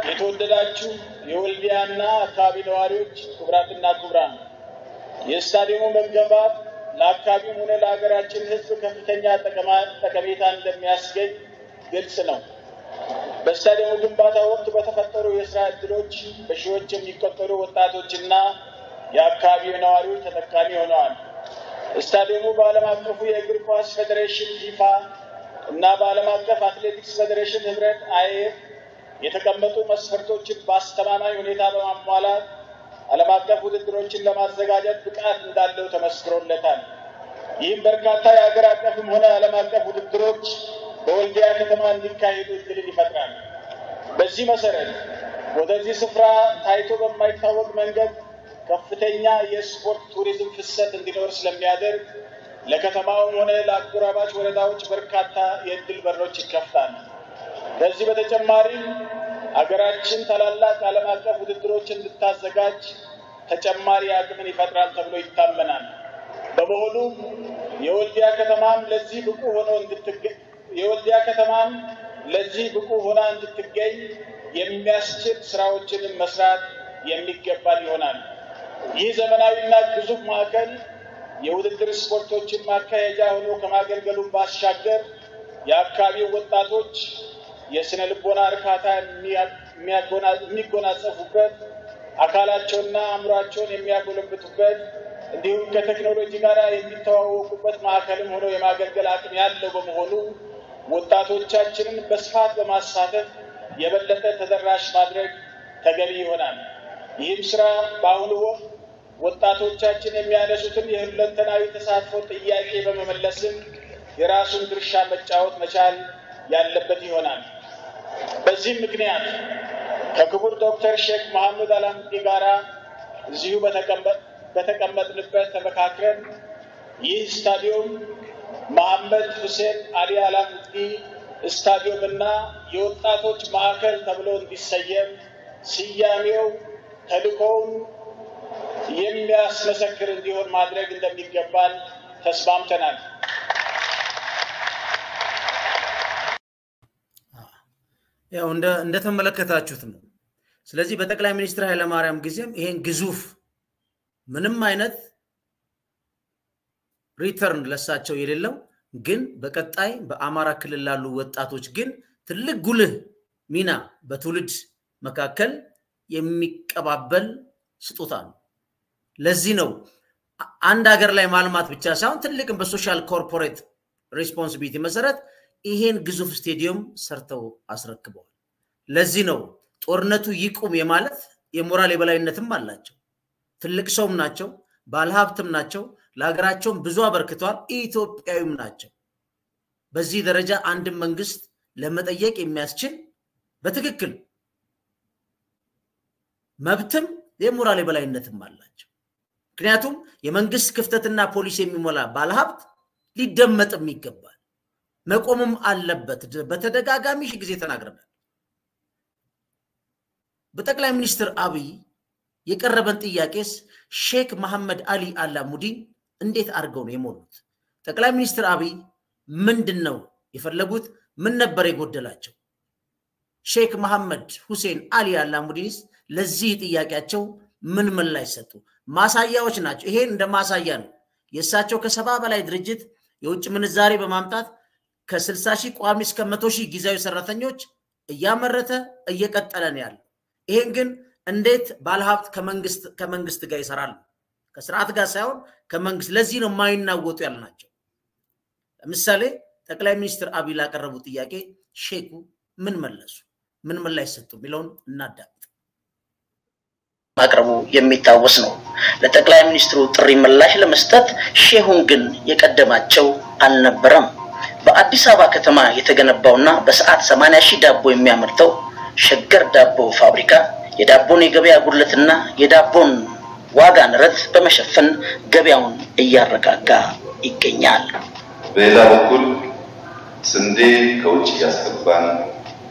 የተወደዳችሁ የወልዲያና አካባቢ ነዋሪዎች፣ ክቡራትና ክቡራን፣ የስታዲየሙ መገንባት ለአካባቢውም ሆነ ለሀገራችን ሕዝብ ከፍተኛ ጠቀሜታ እንደሚያስገኝ ግልጽ ነው። በስታዲየሙ ግንባታ ወቅት በተፈጠሩ የስራ ዕድሎች በሺዎች የሚቆጠሩ ወጣቶችና የአካባቢው ነዋሪዎች ተጠቃሚ ሆነዋል። ስታዲየሙ በዓለም አቀፉ የእግር ኳስ ፌዴሬሽን ፊፋ እና በዓለም አቀፍ አትሌቲክስ ፌዴሬሽን ህብረት አይኤፍ የተቀመጡ መስፈርቶችን በአስተማማኝ ሁኔታ በማሟላት ዓለም አቀፍ ውድድሮችን ለማዘጋጀት ብቃት እንዳለው ተመስክሮለታል። ይህም በርካታ የሀገር አቀፍም ሆነ ዓለም አቀፍ ውድድሮች በወልዲያ ከተማ እንዲካሄዱ እድልን ይፈጥራል። በዚህ መሰረት ወደዚህ ስፍራ ታይቶ በማይታወቅ መንገድ ከፍተኛ የስፖርት ቱሪዝም ፍሰት እንዲኖር ስለሚያደርግ ለከተማውም ሆነ ለአጎራባች ወረዳዎች በርካታ የእድል በሮች ይከፍታል። ከዚህ በተጨማሪም ሀገራችን ታላላቅ ዓለም አቀፍ ውድድሮች እንድታዘጋጅ ተጨማሪ አቅምን ይፈጥራል ተብሎ ይታመናል። በመሆኑ የወልዲያ ከተማም ለዚህ ብቁ ሆኖ የወልዲያ ከተማም ለዚህ ብቁ ሆና እንድትገኝ የሚያስችል ስራዎችንም መስራት የሚገባል ይሆናል። ይህ ዘመናዊና ግዙፍ ማዕከል የውድድር ስፖርቶችን ማካሄጃ ሆኖ ከማገልገሉን ባሻገር የአካባቢው ወጣቶች የስነ ልቦና እርካታ የሚጎናጸፉበት፣ አካላቸውና አእምሯቸውን የሚያጎለብቱበት እንዲሁም ከቴክኖሎጂ ጋር የሚተዋወቁበት ማዕከልም ሆኖ የማገልገል አቅም ያለው በመሆኑ ወጣቶቻችንን በስፋት በማሳተፍ የበለጠ ተደራሽ ማድረግ ተገቢ ይሆናል። ይህም ስራ በአሁኑ ወቅት ወጣቶቻችን የሚያነሱትን የሁለንተናዊ ተሳትፎ ጥያቄ በመመለስም የራሱን ድርሻ መጫወት መቻል ያለበት ይሆናል። በዚህም ምክንያት ከክቡር ዶክተር ሼክ መሐመድ አላሙዲ ጋራ እዚሁ በተቀመጥንበት ተመካክረን ይህ ስታዲየም መሐመድ ሁሴን አሊ አላሙዲ ስታዲየም እና የወጣቶች ማዕከል ተብሎ እንዲሰየም ስያሜው ተልእኮውን የሚያስመሰክር እንዲሆን ማድረግ እንደሚገባን ተስማምተናል። ያው እንደተመለከታችሁት ነው። ስለዚህ በጠቅላይ ሚኒስትር ኃይለማርያም ጊዜም ይሄን ግዙፍ ምንም አይነት return ለሳቸው የሌለው ግን በቀጣይ በአማራ ክልል ላሉ ወጣቶች ግን ትልቅ ጉልህ ሚና በትውልድ መካከል የሚቀባበል ስጦታ ነው። ለዚህ ነው አንድ ሀገር ላይ ማልማት ብቻ ሳይሆን ትልቅም በ social corporate responsibility መሰረት ይሄን ግዙፍ ስቴዲየም ሰርተው አስረክበዋል። ለዚህ ነው ጦርነቱ ይቁም የማለት የሞራል የበላይነትም አላቸው። ትልቅ ሰውም ናቸው፣ ባለሀብትም ናቸው፣ ለሀገራቸውም ብዙ አበርክተዋል፣ ኢትዮጵያዊም ናቸው። በዚህ ደረጃ አንድን መንግስት ለመጠየቅ የሚያስችል በትክክል መብትም የሞራል የበላይነትም አላቸው። ምክንያቱም የመንግስት ክፍተትና ፖሊሲ የሚሞላ ባለሀብት ሊደመጥም ይገባል፣ መቆምም አለበት። በተደጋጋሚ ሺህ ጊዜ ተናግረናል። በጠቅላይ ሚኒስትር አብይ የቀረበን ጥያቄስ ሼክ መሐመድ አሊ አላሙዲን እንዴት አድርገው ነው የሞሉት? ጠቅላይ ሚኒስትር አብይ ምንድን ነው የፈለጉት? ምን ነበር የጎደላቸው? ሼክ መሐመድ ሁሴን አሊ አላሙዲንስ ለዚህ ጥያቄያቸው ምን ምላሽ ሰጡ? ማሳያዎች ናቸው። ይሄን እንደ ማሳያ ነው። የእሳቸው ከሰባ በላይ ድርጅት የውጭ ምንዛሬ በማምጣት ከስልሳ ሺህ ቋሚ እስከ መቶ ሺህ ጊዜያዊ ሰራተኞች እያመረተ እየቀጠለ ነው ያለው። ይሄን ግን እንዴት ባለሀብት ከመንግስት ጋር ይሰራሉ? ከስርዓት ጋር ሳይሆን ከመንግስት። ለዚህ ነው የማይናወጡ ያለ ናቸው። ለምሳሌ ጠቅላይ ሚኒስትር አብይ ላቀረቡ ጥያቄ ሼኩ ምን መለሱ? ምን ምላሽ ሰጡ? የሚለውን እናዳምጥ። ማቅረቡ የሚታወስ ነው። ለጠቅላይ ሚኒስትሩ ጥሪ ምላሽ ለመስጠት ሼሁን ግን የቀደማቸው አልነበረም። በአዲስ አበባ ከተማ የተገነባውና በሰዓት 80 ሺህ ዳቦ የሚያመርተው ሸገር ዳቦ ፋብሪካ የዳቦን የገበያ ጉድለትና የዳቦን ዋጋ ንረት በመሸፈን ገበያውን እያረጋጋ ይገኛል። በሌላ በኩል ስንዴ ከውጭ እያስገባን፣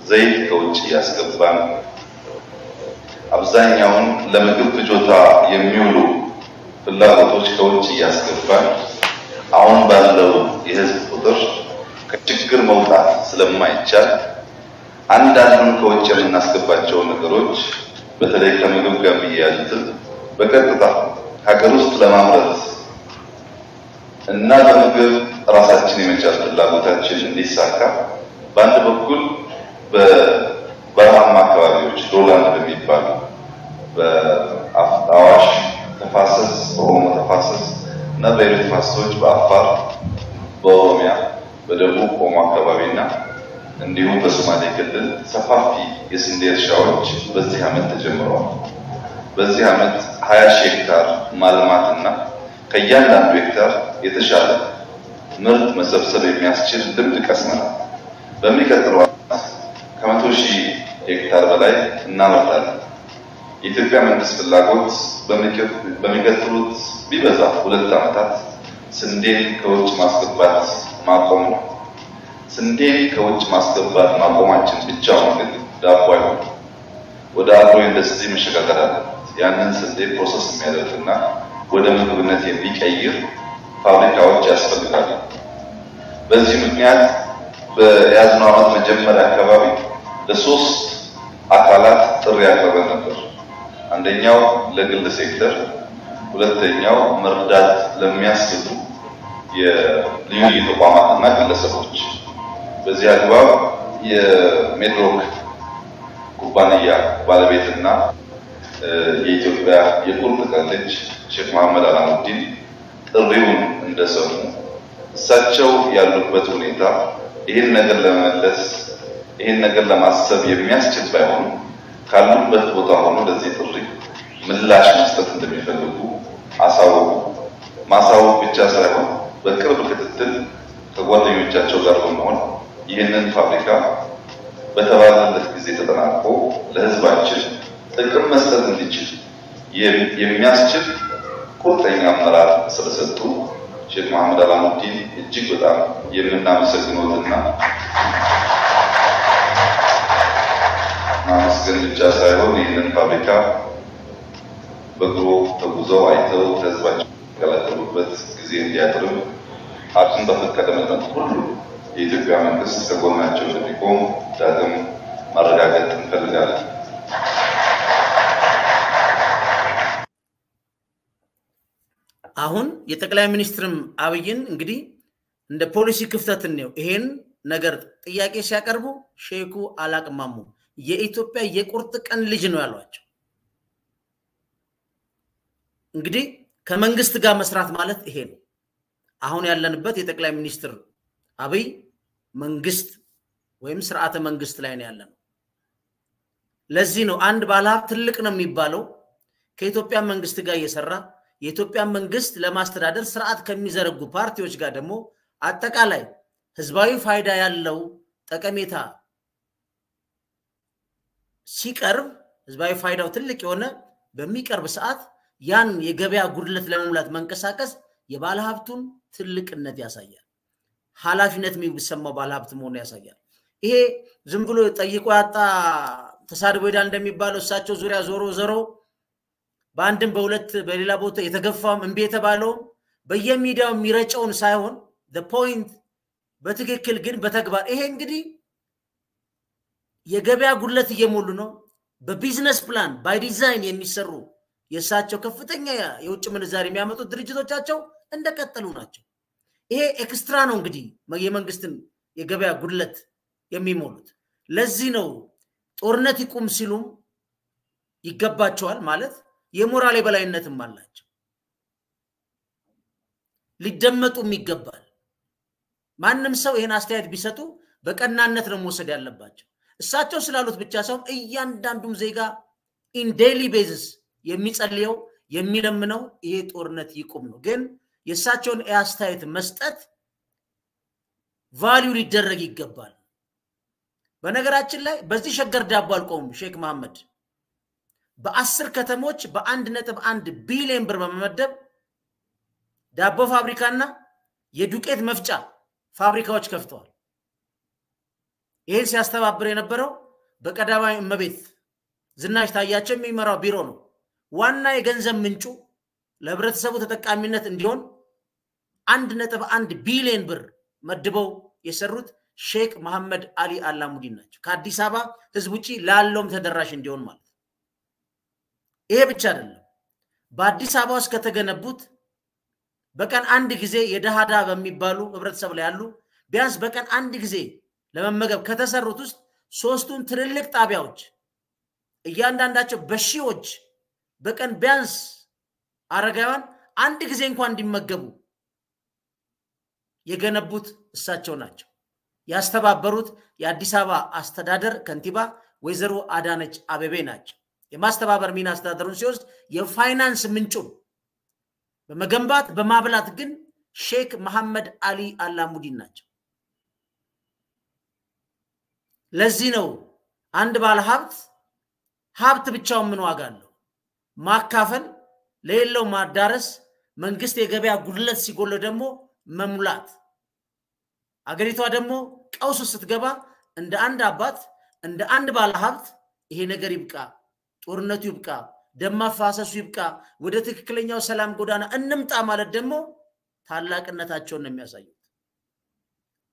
ዘይት ከውጭ እያስገባን አብዛኛውን ለምግብ ፍጆታ የሚውሉ ፍላጎቶች ከውጭ እያስገባን አሁን ባለው የህዝብ ቁጥር ከችግር መውጣት ስለማይቻል አንዳንዱን ከውጭ የምናስገባቸው ነገሮች በተለይ ከምግብ ጋር የሚያያዙትን በቀጥታ ሀገር ውስጥ ለማምረት እና በምግብ ራሳችን የመቻል ፍላጎታችን እንዲሳካ በአንድ በኩል በበረሃማ አካባቢዎች ሎላንድ በሚባሉ በአዋሽ ተፋሰስ፣ በኦሞ ተፋሰስ እና በሌሎች ተፋሰሶች በአፋር፣ በኦሮሚያ፣ በደቡብ ኦሞ አካባቢና እንዲሁም በሶማሌ ክልል ሰፋፊ የስንዴ እርሻዎች በዚህ ዓመት ተጀምረዋል። በዚህ ዓመት 20 ሺህ ሄክታር ማልማትና ከእያንዳንዱ ሄክታር የተሻለ ምርት መሰብሰብ የሚያስችል ልምድ ቀስመናል። በሚቀጥለው ዓመት ከመቶ ሺህ ሄክታር በላይ እናመርታለን። የኢትዮጵያ መንግስት ፍላጎት በሚቀጥሉት ቢበዛ ሁለት ዓመታት ስንዴን ከውጭ ማስገባት ማቆም ነው። ስንዴን ከውጭ ማስገባት ማቆማችን ብቻውን ግን ዳቦ አይሆንም። ወደ አግሮ ኢንዱስትሪ መሸጋገር አለበት። ያንን ስንዴ process የሚያደርግና ወደ ምግብነት የሚቀይር ፋብሪካዎች ያስፈልጋሉ። በዚህ ምክንያት በያዝነው ዓመት መጀመሪያ አካባቢ ለሶስት አካላት ጥሪ አቅርበን ነበር። አንደኛው ለግል ሴክተር፣ ሁለተኛው መርዳት ለሚያስችሉ የልዩ ልዩ ተቋማትና ግለሰቦች። በዚህ አግባብ የሜድሮክ ኩባንያ ባለቤትና የኢትዮጵያ የቁርጥ ቀን ልጅ ሼክ መሐመድ አላሙዲን ጥሪውን እንደሰሙ እሳቸው ያሉበት ሁኔታ ይህን ነገር ለመመለስ ይህን ነገር ለማሰብ የሚያስችል ባይሆኑ ካሉበት ቦታ ሆኖ ለዚህ ጥሪ ምላሽ መስጠት እንደሚፈልጉ አሳወቁ። ማሳወቅ ብቻ ሳይሆን በቅርብ ክትትል ከጓደኞቻቸው ጋር በመሆን ይህንን ፋብሪካ በተባለለት ጊዜ ተጠናቆ ለሕዝባችን ጥቅም መስጠት እንዲችል የሚያስችል ቁርጠኛ አመራር ስለሰጡ ሼክ መሐመድ አላሙዲን እጅግ በጣም የምናመሰግኖትና ማመስገን ብቻ ሳይሆን ይህንን ፋብሪካ በእግሮ ተጉዘው አይተው ከህዝባቸው የሚቀላቀሉበት ጊዜ እንዲያጥርም አቅም በፈቀደ መጠን ሁሉ የኢትዮጵያ መንግስት ከጎናቸው እንደሚቆም ዳግም የጠቅላይ ሚኒስትርም አብይን እንግዲህ እንደ ፖሊሲ ክፍተት ነው ይሄን ነገር ጥያቄ ሲያቀርቡ ሼኩ አላቅማሙ የኢትዮጵያ የቁርጥ ቀን ልጅ ነው ያሏቸው። እንግዲህ ከመንግስት ጋር መስራት ማለት ይሄ ነው። አሁን ያለንበት የጠቅላይ ሚኒስትር አብይ መንግስት ወይም ስርዓተ መንግስት ላይ ነው ያለነው። ለዚህ ነው አንድ ባለሀብት ትልቅ ነው የሚባለው ከኢትዮጵያ መንግስት ጋር እየሰራ የኢትዮጵያ መንግስት ለማስተዳደር ስርዓት ከሚዘረጉ ፓርቲዎች ጋር ደግሞ አጠቃላይ ህዝባዊ ፋይዳ ያለው ጠቀሜታ ሲቀርብ ህዝባዊ ፋይዳው ትልቅ የሆነ በሚቀርብ ሰዓት ያን የገበያ ጉድለት ለመሙላት መንቀሳቀስ የባለሀብቱን ትልቅነት ያሳያል። ኃላፊነት የሚሰማው ባለሀብት መሆኑ ያሳያል። ይሄ ዝም ብሎ ጠይቆ ያጣ ተሳድቦ ሄዳል እንደሚባለው እሳቸው ዙሪያ ዞሮ ዞሮ በአንድም በሁለት በሌላ ቦታ የተገፋውም እምቢ የተባለውም በየሚዲያው የሚረጨውን ሳይሆን point በትክክል ግን በተግባር ይሄ እንግዲህ የገበያ ጉድለት እየሞሉ ነው። በ business plan by design የሚሰሩ የእሳቸው ከፍተኛ የውጭ ምንዛሪ የሚያመጡት ድርጅቶቻቸው እንደቀጠሉ ናቸው። ይሄ extra ነው እንግዲህ የመንግስትን የገበያ ጉድለት የሚሞሉት። ለዚህ ነው ጦርነት ይቁም ሲሉም ይገባቸዋል ማለት የሞራል የበላይነትም አላቸው። ሊደመጡም ይገባል። ማንም ሰው ይህን አስተያየት ቢሰጡ በቀናነት ነው መውሰድ ያለባቸው። እሳቸው ስላሉት ብቻ ሳይሆን እያንዳንዱም ዜጋ in daily basis የሚጸልየው የሚለምነው ይሄ ጦርነት ይቁም ነው። ግን የእሳቸውን አስተያየት መስጠት value ሊደረግ ይገባል። በነገራችን ላይ በዚህ ሸገር ዳቦ አልቆሙም። ሼክ መሐመድ በአስር ከተሞች በአንድ ነጥብ አንድ ቢሊዮን ብር በመመደብ ዳቦ ፋብሪካና የዱቄት መፍጫ ፋብሪካዎች ከፍተዋል። ይህን ሲያስተባብር የነበረው በቀዳማዊ እመቤት ዝናሽ ታያቸው የሚመራው ቢሮ ነው። ዋና የገንዘብ ምንጩ ለህብረተሰቡ ተጠቃሚነት እንዲሆን አንድ ነጥብ አንድ ቢሊዮን ብር መድበው የሰሩት ሼክ መሐመድ አሊ አላሙዲን ናቸው። ከአዲስ አበባ ህዝብ ውጭ ላለውም ተደራሽ እንዲሆን ማለት ነው። ይሄ ብቻ አይደለም። በአዲስ አበባ ውስጥ ከተገነቡት በቀን አንድ ጊዜ የደሃዳ በሚባሉ ህብረተሰብ ላይ ያሉ ቢያንስ በቀን አንድ ጊዜ ለመመገብ ከተሰሩት ውስጥ ሶስቱን ትልልቅ ጣቢያዎች እያንዳንዳቸው በሺዎች በቀን ቢያንስ አረጋውያን አንድ ጊዜ እንኳን እንዲመገቡ የገነቡት እሳቸው ናቸው። ያስተባበሩት የአዲስ አበባ አስተዳደር ከንቲባ ወይዘሮ አዳነች አቤቤ ናቸው። የማስተባበር ሚና አስተዳደሩን ሲወስድ የፋይናንስ ምንጩን በመገንባት በማብላት ግን ሼክ መሐመድ አሊ አላሙዲን ናቸው። ለዚህ ነው አንድ ባለ ሀብት ሀብት ብቻውን ምን ዋጋ አለው? ማካፈል፣ ለሌለው ማዳረስ፣ መንግስት የገበያ ጉድለት ሲጎለው ደግሞ መሙላት። አገሪቷ ደግሞ ቀውስ ስትገባ እንደ አንድ አባት እንደ አንድ ባለ ሀብት ይሄ ነገር ይብቃ፣ ጦርነቱ ይብቃ፣ ደም ማፋሰሱ ይብቃ፣ ወደ ትክክለኛው ሰላም ጎዳና እንምጣ ማለት ደግሞ ታላቅነታቸውን ነው የሚያሳዩት።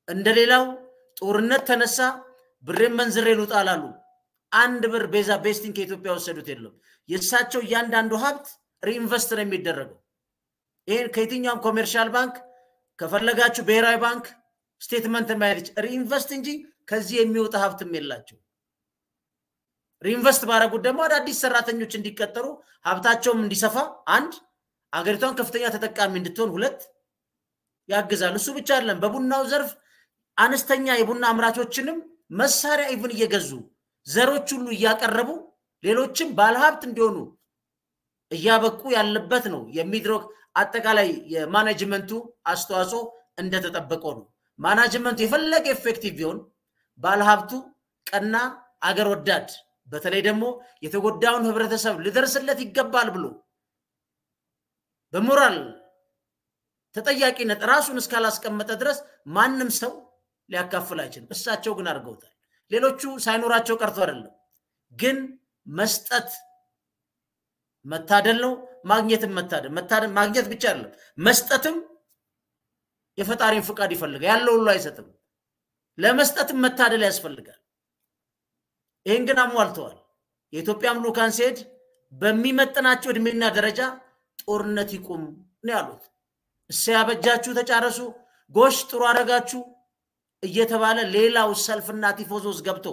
እንደሌላው ጦርነት ተነሳ ብሬን መንዝሬ ልውጣ አላሉ። አንድ ብር ቤዛ ቤስቲን ከኢትዮጵያ ወሰዱት የለም። የእሳቸው እያንዳንዱ ሀብት reinvest ነው የሚደረገው። ይህን ከየትኛውም commercial bank ከፈለጋችሁ ብሔራዊ ባንክ statement ማየት reinvest እንጂ ከዚህ የሚወጣ ሀብትም የላቸው። reinvest ባረጉት ደግሞ አዳዲስ ሰራተኞች እንዲቀጠሩ ሀብታቸውም እንዲሰፋ አንድ አገሪቷን ከፍተኛ ተጠቃሚ እንድትሆን ሁለት ያግዛል። እሱ ብቻ አይደለም። በቡናው ዘርፍ አነስተኛ የቡና አምራቾችንም መሳሪያ even እየገዙ ዘሮች ሁሉ እያቀረቡ ሌሎችም ባለሀብት እንዲሆኑ እያበቁ ያለበት ነው። የሚድሮክ አጠቃላይ የ management ኡ አስተዋጽኦ እንደተጠበቀው ነው። management ኡ የፈለገ effective ቢሆን ባለሀብቱ ቀና አገር ወዳድ በተለይ ደግሞ የተጎዳውን ህብረተሰብ ልደርስለት ይገባል ብሎ በሞራል ተጠያቂነት ራሱን እስካላስቀመጠ ድረስ ማንም ሰው ሊያካፍል አይችልም። እሳቸው ግን አድርገውታል። ሌሎቹ ሳይኖራቸው ቀርቶ አይደለም። ግን መስጠት መታደል ነው፣ ማግኘትም መታደል መታደል ማግኘት ብቻ አይደለም፣ መስጠትም የፈጣሪን ፍቃድ ይፈልጋል። ያለው ሁሉ አይሰጥም። ለመስጠትም መታደል ያስፈልጋል። ይህን ግን አሟልተዋል። የኢትዮጵያም ልኡካን ሲሄድ በሚመጥናቸው እድሜና ደረጃ ጦርነት ይቁም ነው ያሉት። እሰ ያበጃችሁ ተጫረሱ፣ ጎሽ ጥሩ አረጋችሁ እየተባለ ሌላው ሰልፍና ቲፎዞስ ገብቶ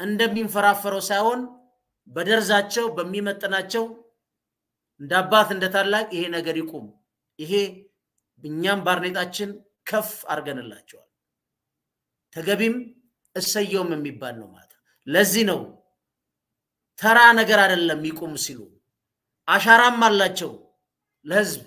እንደሚንፈራፈረው ሳይሆን በደርዛቸው በሚመጥናቸው እንደ አባት እንደ ታላቅ ይሄ ነገር ይቁም፣ ይሄ እኛም ባርኔጣችን ከፍ አድርገንላቸዋል። ተገቢም እሰየውም የሚባል ነው ማለት ነው። ለዚህ ነው ተራ ነገር አይደለም ይቁም ሲሉ አሻራም አላቸው ለህዝብ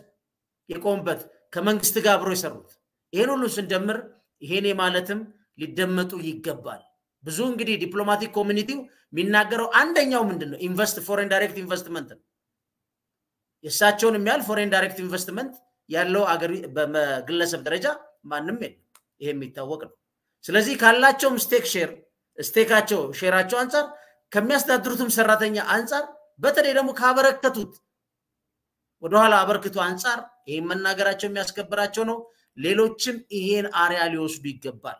የቆሙበት ከመንግስት ጋር አብሮ የሰሩት ይህን ሁሉ ስንደምር ይሄኔ ማለትም ሊደመጡ ይገባል። ብዙ እንግዲህ diplomatic community ው የሚናገረው አንደኛው ምንድን ነው? invest foreign direct investment ነው። የእሳቸውን የሚያህል foreign direct investment ያለው በግለሰብ ደረጃ ማንም የለም። ይሄ የሚታወቅ ነው። ስለዚህ ካላቸውም stake share stake ኣቸው share ኣቸው አንጻር ከሚያስተዳድሩትም ሰራተኛ አንጻር በተለይ ደግሞ ካበረከቱት ወደኋላ አበርክቶ አንጻር ይህን መናገራቸው የሚያስከብራቸው ነው። ሌሎችም ይሄን አርአያ ሊወስዱ ይገባል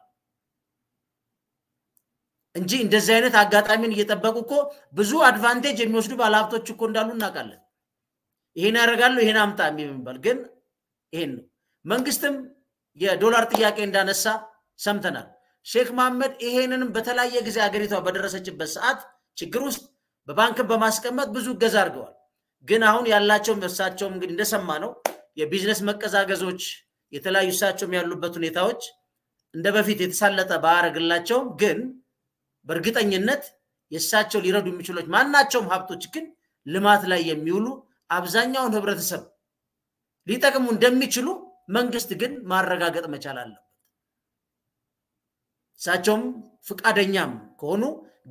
እንጂ እንደዚህ አይነት አጋጣሚን እየጠበቁ እኮ ብዙ advantage የሚወስዱ ባለሀብቶች እኮ እንዳሉ እናውቃለን። ይሄን ያደርጋሉ፣ ይሄን አምጣ የሚባል ግን ይሄን ነው። መንግስትም የዶላር ጥያቄ እንዳነሳ ሰምተናል። ሼክ መሐመድ ይሄንንም በተለያየ ጊዜ ሀገሪቷ በደረሰችበት ሰዓት ችግር ውስጥ በባንክን በማስቀመጥ ብዙ እገዛ አድርገዋል። ግን አሁን ያላቸውም እርሳቸውም እንግዲህ እንደሰማ ነው የቢዝነስ መቀዛገዞች የተለያዩ እሳቸውም ያሉበት ሁኔታዎች እንደ በፊት የተሳለጠ ባያደርግላቸውም ግን በእርግጠኝነት የእሳቸው ሊረዱ የሚችሎች ማናቸውም ሀብቶች ግን ልማት ላይ የሚውሉ አብዛኛውን ህብረተሰብ ሊጠቅሙ እንደሚችሉ መንግስት ግን ማረጋገጥ መቻል አለበት። እሳቸውም ፍቃደኛም ከሆኑ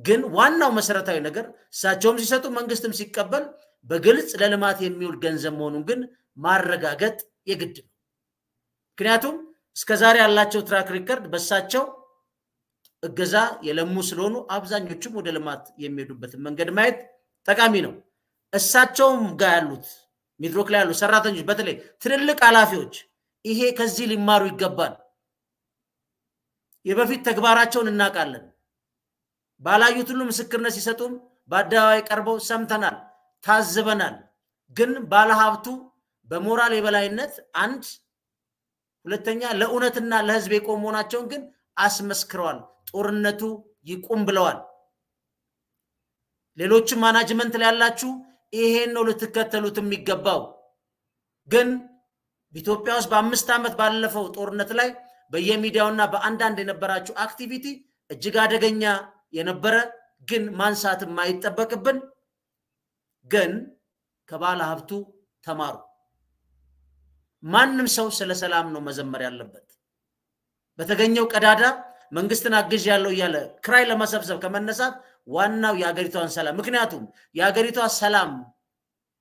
ግን ዋናው መሰረታዊ ነገር እሳቸውም ሲሰጡ መንግስትም ሲቀበል በግልጽ ለልማት የሚውል ገንዘብ መሆኑን ግን ማረጋገጥ የግድ ነው። ምክንያቱም እስከዛሬ ያላቸው track record በእሳቸው እገዛ የለሙ ስለሆኑ አብዛኞቹም ወደ ልማት የሚሄዱበትን መንገድ ማየት ጠቃሚ ነው። እሳቸውም ጋር ያሉት ሚድሮክ ላይ ያሉ ሰራተኞች፣ በተለይ ትልልቅ ኃላፊዎች ይሄ ከዚህ ሊማሩ ይገባል። የበፊት ተግባራቸውን እናውቃለን። ባላዩት ሁሉ ምስክርነት ሲሰጡም በአደባባይ ቀርበው ሰምተናል፣ ታዝበናል። ግን ባለሀብቱ በሞራል የበላይነት አንድ፣ ሁለተኛ ለእውነትና ለህዝብ የቆሙ መሆናቸውን ግን አስመስክረዋል። ጦርነቱ ይቁም ብለዋል። ሌሎችም management ላይ ያላችሁ ይሄን ነው ልትከተሉት የሚገባው። ግን በኢትዮጵያ ውስጥ በአምስት ዓመት ባለፈው ጦርነት ላይ በየሚዲያውና በአንዳንድ የነበራችሁ activity እጅግ አደገኛ የነበረ ግን ማንሳት የማይጠበቅብን ግን ከባለ ሀብቱ ተማሩ። ማንም ሰው ስለ ሰላም ነው መዘመር ያለበት። በተገኘው ቀዳዳ መንግስትን አግዥ ያለው እያለ ክራይ ለመሰብሰብ ከመነሳት ዋናው የሀገሪቷን ሰላም ምክንያቱም የሀገሪቷ ሰላም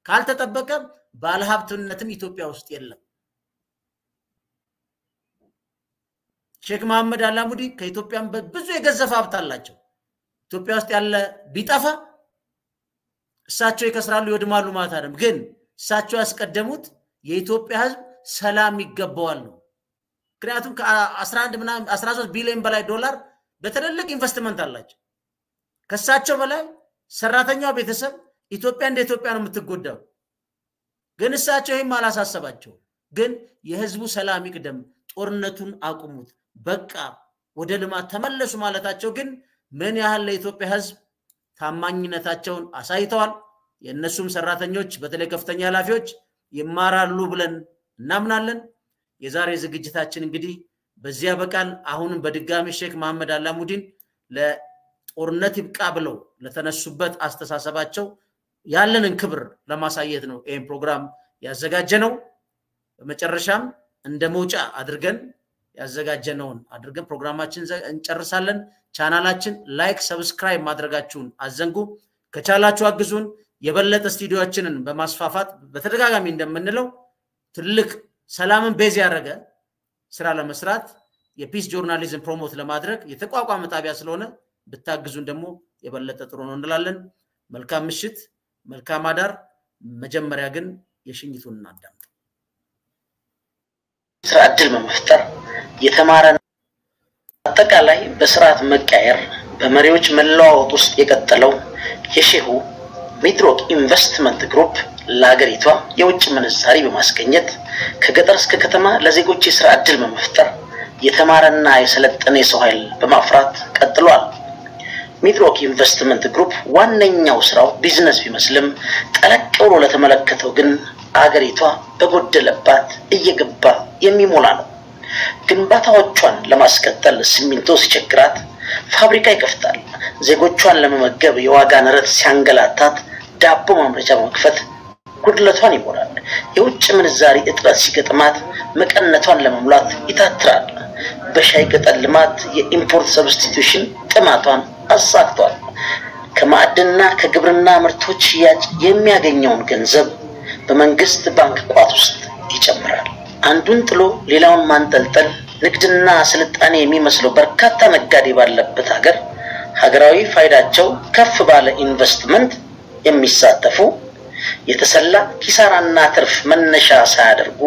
ካልተጠበቀ ባለሀብትነትም ኢትዮጵያ ውስጥ የለም። ሼክ መሐመድ አላሙዲ ከኢትዮጵያም ብዙ የገዘፈ ሀብት አላቸው። ኢትዮጵያ ውስጥ ያለ ቢጠፋ እሳቸው ይከስራሉ፣ ይወድማሉ ማለት አይደለም። ግን እሳቸው ያስቀደሙት የኢትዮጵያ ሕዝብ ሰላም ይገባዋል ነው። ምክንያቱም ከ11 ምናምን 13 ቢሊዮን በላይ ዶላር በትልልቅ ኢንቨስትመንት አላቸው። ከእሳቸው በላይ ሰራተኛው ቤተሰብ ኢትዮጵያ እንደ ኢትዮጵያ ነው የምትጎዳው። ግን እሳቸው ይህም አላሳሰባቸው። ግን የህዝቡ ሰላም ይቅደም፣ ጦርነቱን አቁሙት፣ በቃ ወደ ልማት ተመለሱ ማለታቸው ግን ምን ያህል ለኢትዮጵያ ህዝብ ታማኝነታቸውን አሳይተዋል። የእነሱም ሰራተኞች በተለይ ከፍተኛ ኃላፊዎች ይማራሉ ብለን እናምናለን። የዛሬ ዝግጅታችን እንግዲህ በዚያ በቃል አሁንም በድጋሚ ሼክ መሐመድ አላሙዲን ለጦርነት ይብቃ ብለው ለተነሱበት አስተሳሰባቸው ያለንን ክብር ለማሳየት ነው ይህን ፕሮግራም ያዘጋጀ ነው። በመጨረሻም እንደ መውጫ አድርገን ያዘጋጀነውን አድርገን ፕሮግራማችን እንጨርሳለን። ቻናላችን like፣ subscribe ማድረጋችሁን አትዘንጉ። ከቻላችሁ አግዙን። የበለጠ ስቱዲዮችንን በማስፋፋት በተደጋጋሚ እንደምንለው ትልቅ ሰላምን base ያደረገ ስራ ለመስራት የ peace journalism promote ለማድረግ የተቋቋመ ጣቢያ ስለሆነ ብታግዙን ደግሞ የበለጠ ጥሩ ነው እንላለን። መልካም ምሽት፣ መልካም አዳር። መጀመሪያ ግን የሽኝቱን እናዳምጥ። ስራ እድል በመፍጠር የተማረ አጠቃላይ በስርዓት መቀያየር በመሪዎች መለዋወጥ ውስጥ የቀጠለው የሼሁ ሚድሮክ ኢንቨስትመንት ግሩፕ ለሀገሪቷ የውጭ ምንዛሪ በማስገኘት ከገጠር እስከ ከተማ ለዜጎች የስራ እድል በመፍጠር የተማረና የሰለጠነ የሰው ኃይል በማፍራት ቀጥሏል። ሚድሮክ ኢንቨስትመንት ግሩፕ ዋነኛው ስራው ቢዝነስ ቢመስልም ጠለቅ ብሎ ለተመለከተው ግን አገሪቷ በጎደለባት እየገባ የሚሞላ ነው። ግንባታዎቿን ለማስቀጠል ሲሚንቶ ሲቸግራት፣ ፋብሪካ ይከፍታል። ዜጎቿን ለመመገብ የዋጋ ንረት ሲያንገላታት ዳቦ ማምረቻ በመክፈት ጉድለቷን ይሞላል። የውጭ ምንዛሪ እጥረት ሲገጥማት መቀነቷን ለመሙላት ይታትራል። በሻይ ቅጠል ልማት የ import substitution ጥማቷን አሳክቷል። ከማዕድንና ከግብርና ምርቶች ሽያጭ የሚያገኘውን ገንዘብ በመንግስት ባንክ ቋት ውስጥ ይጨምራል። አንዱን ጥሎ ሌላውን ማንጠልጠል ንግድና ስልጣኔ የሚመስለው በርካታ ነጋዴ ባለበት ሀገር ሀገራዊ ፋይዳቸው ከፍ ባለ ኢንቨስትመንት የሚሳተፉ የተሰላ ኪሳራና ትርፍ መነሻ ሳያደርጉ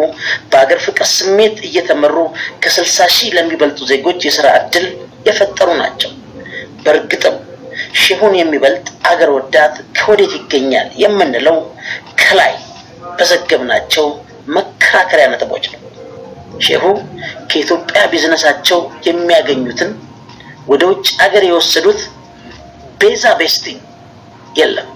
በአገር ፍቅር ስሜት እየተመሩ ከስልሳ ሺህ ለሚበልጡ ዜጎች የስራ ዕድል የፈጠሩ ናቸው። በእርግጥም ሼሁን የሚበልጥ አገር ወዳድ ከወዴት ይገኛል የምንለው ከላይ በዘገብናቸው መከራከሪያ ነጥቦች ነው። ሼሁ ከኢትዮጵያ ቢዝነሳቸው የሚያገኙትን ወደ ውጭ አገር የወሰዱት ቤሳ ቤስቲን የለም።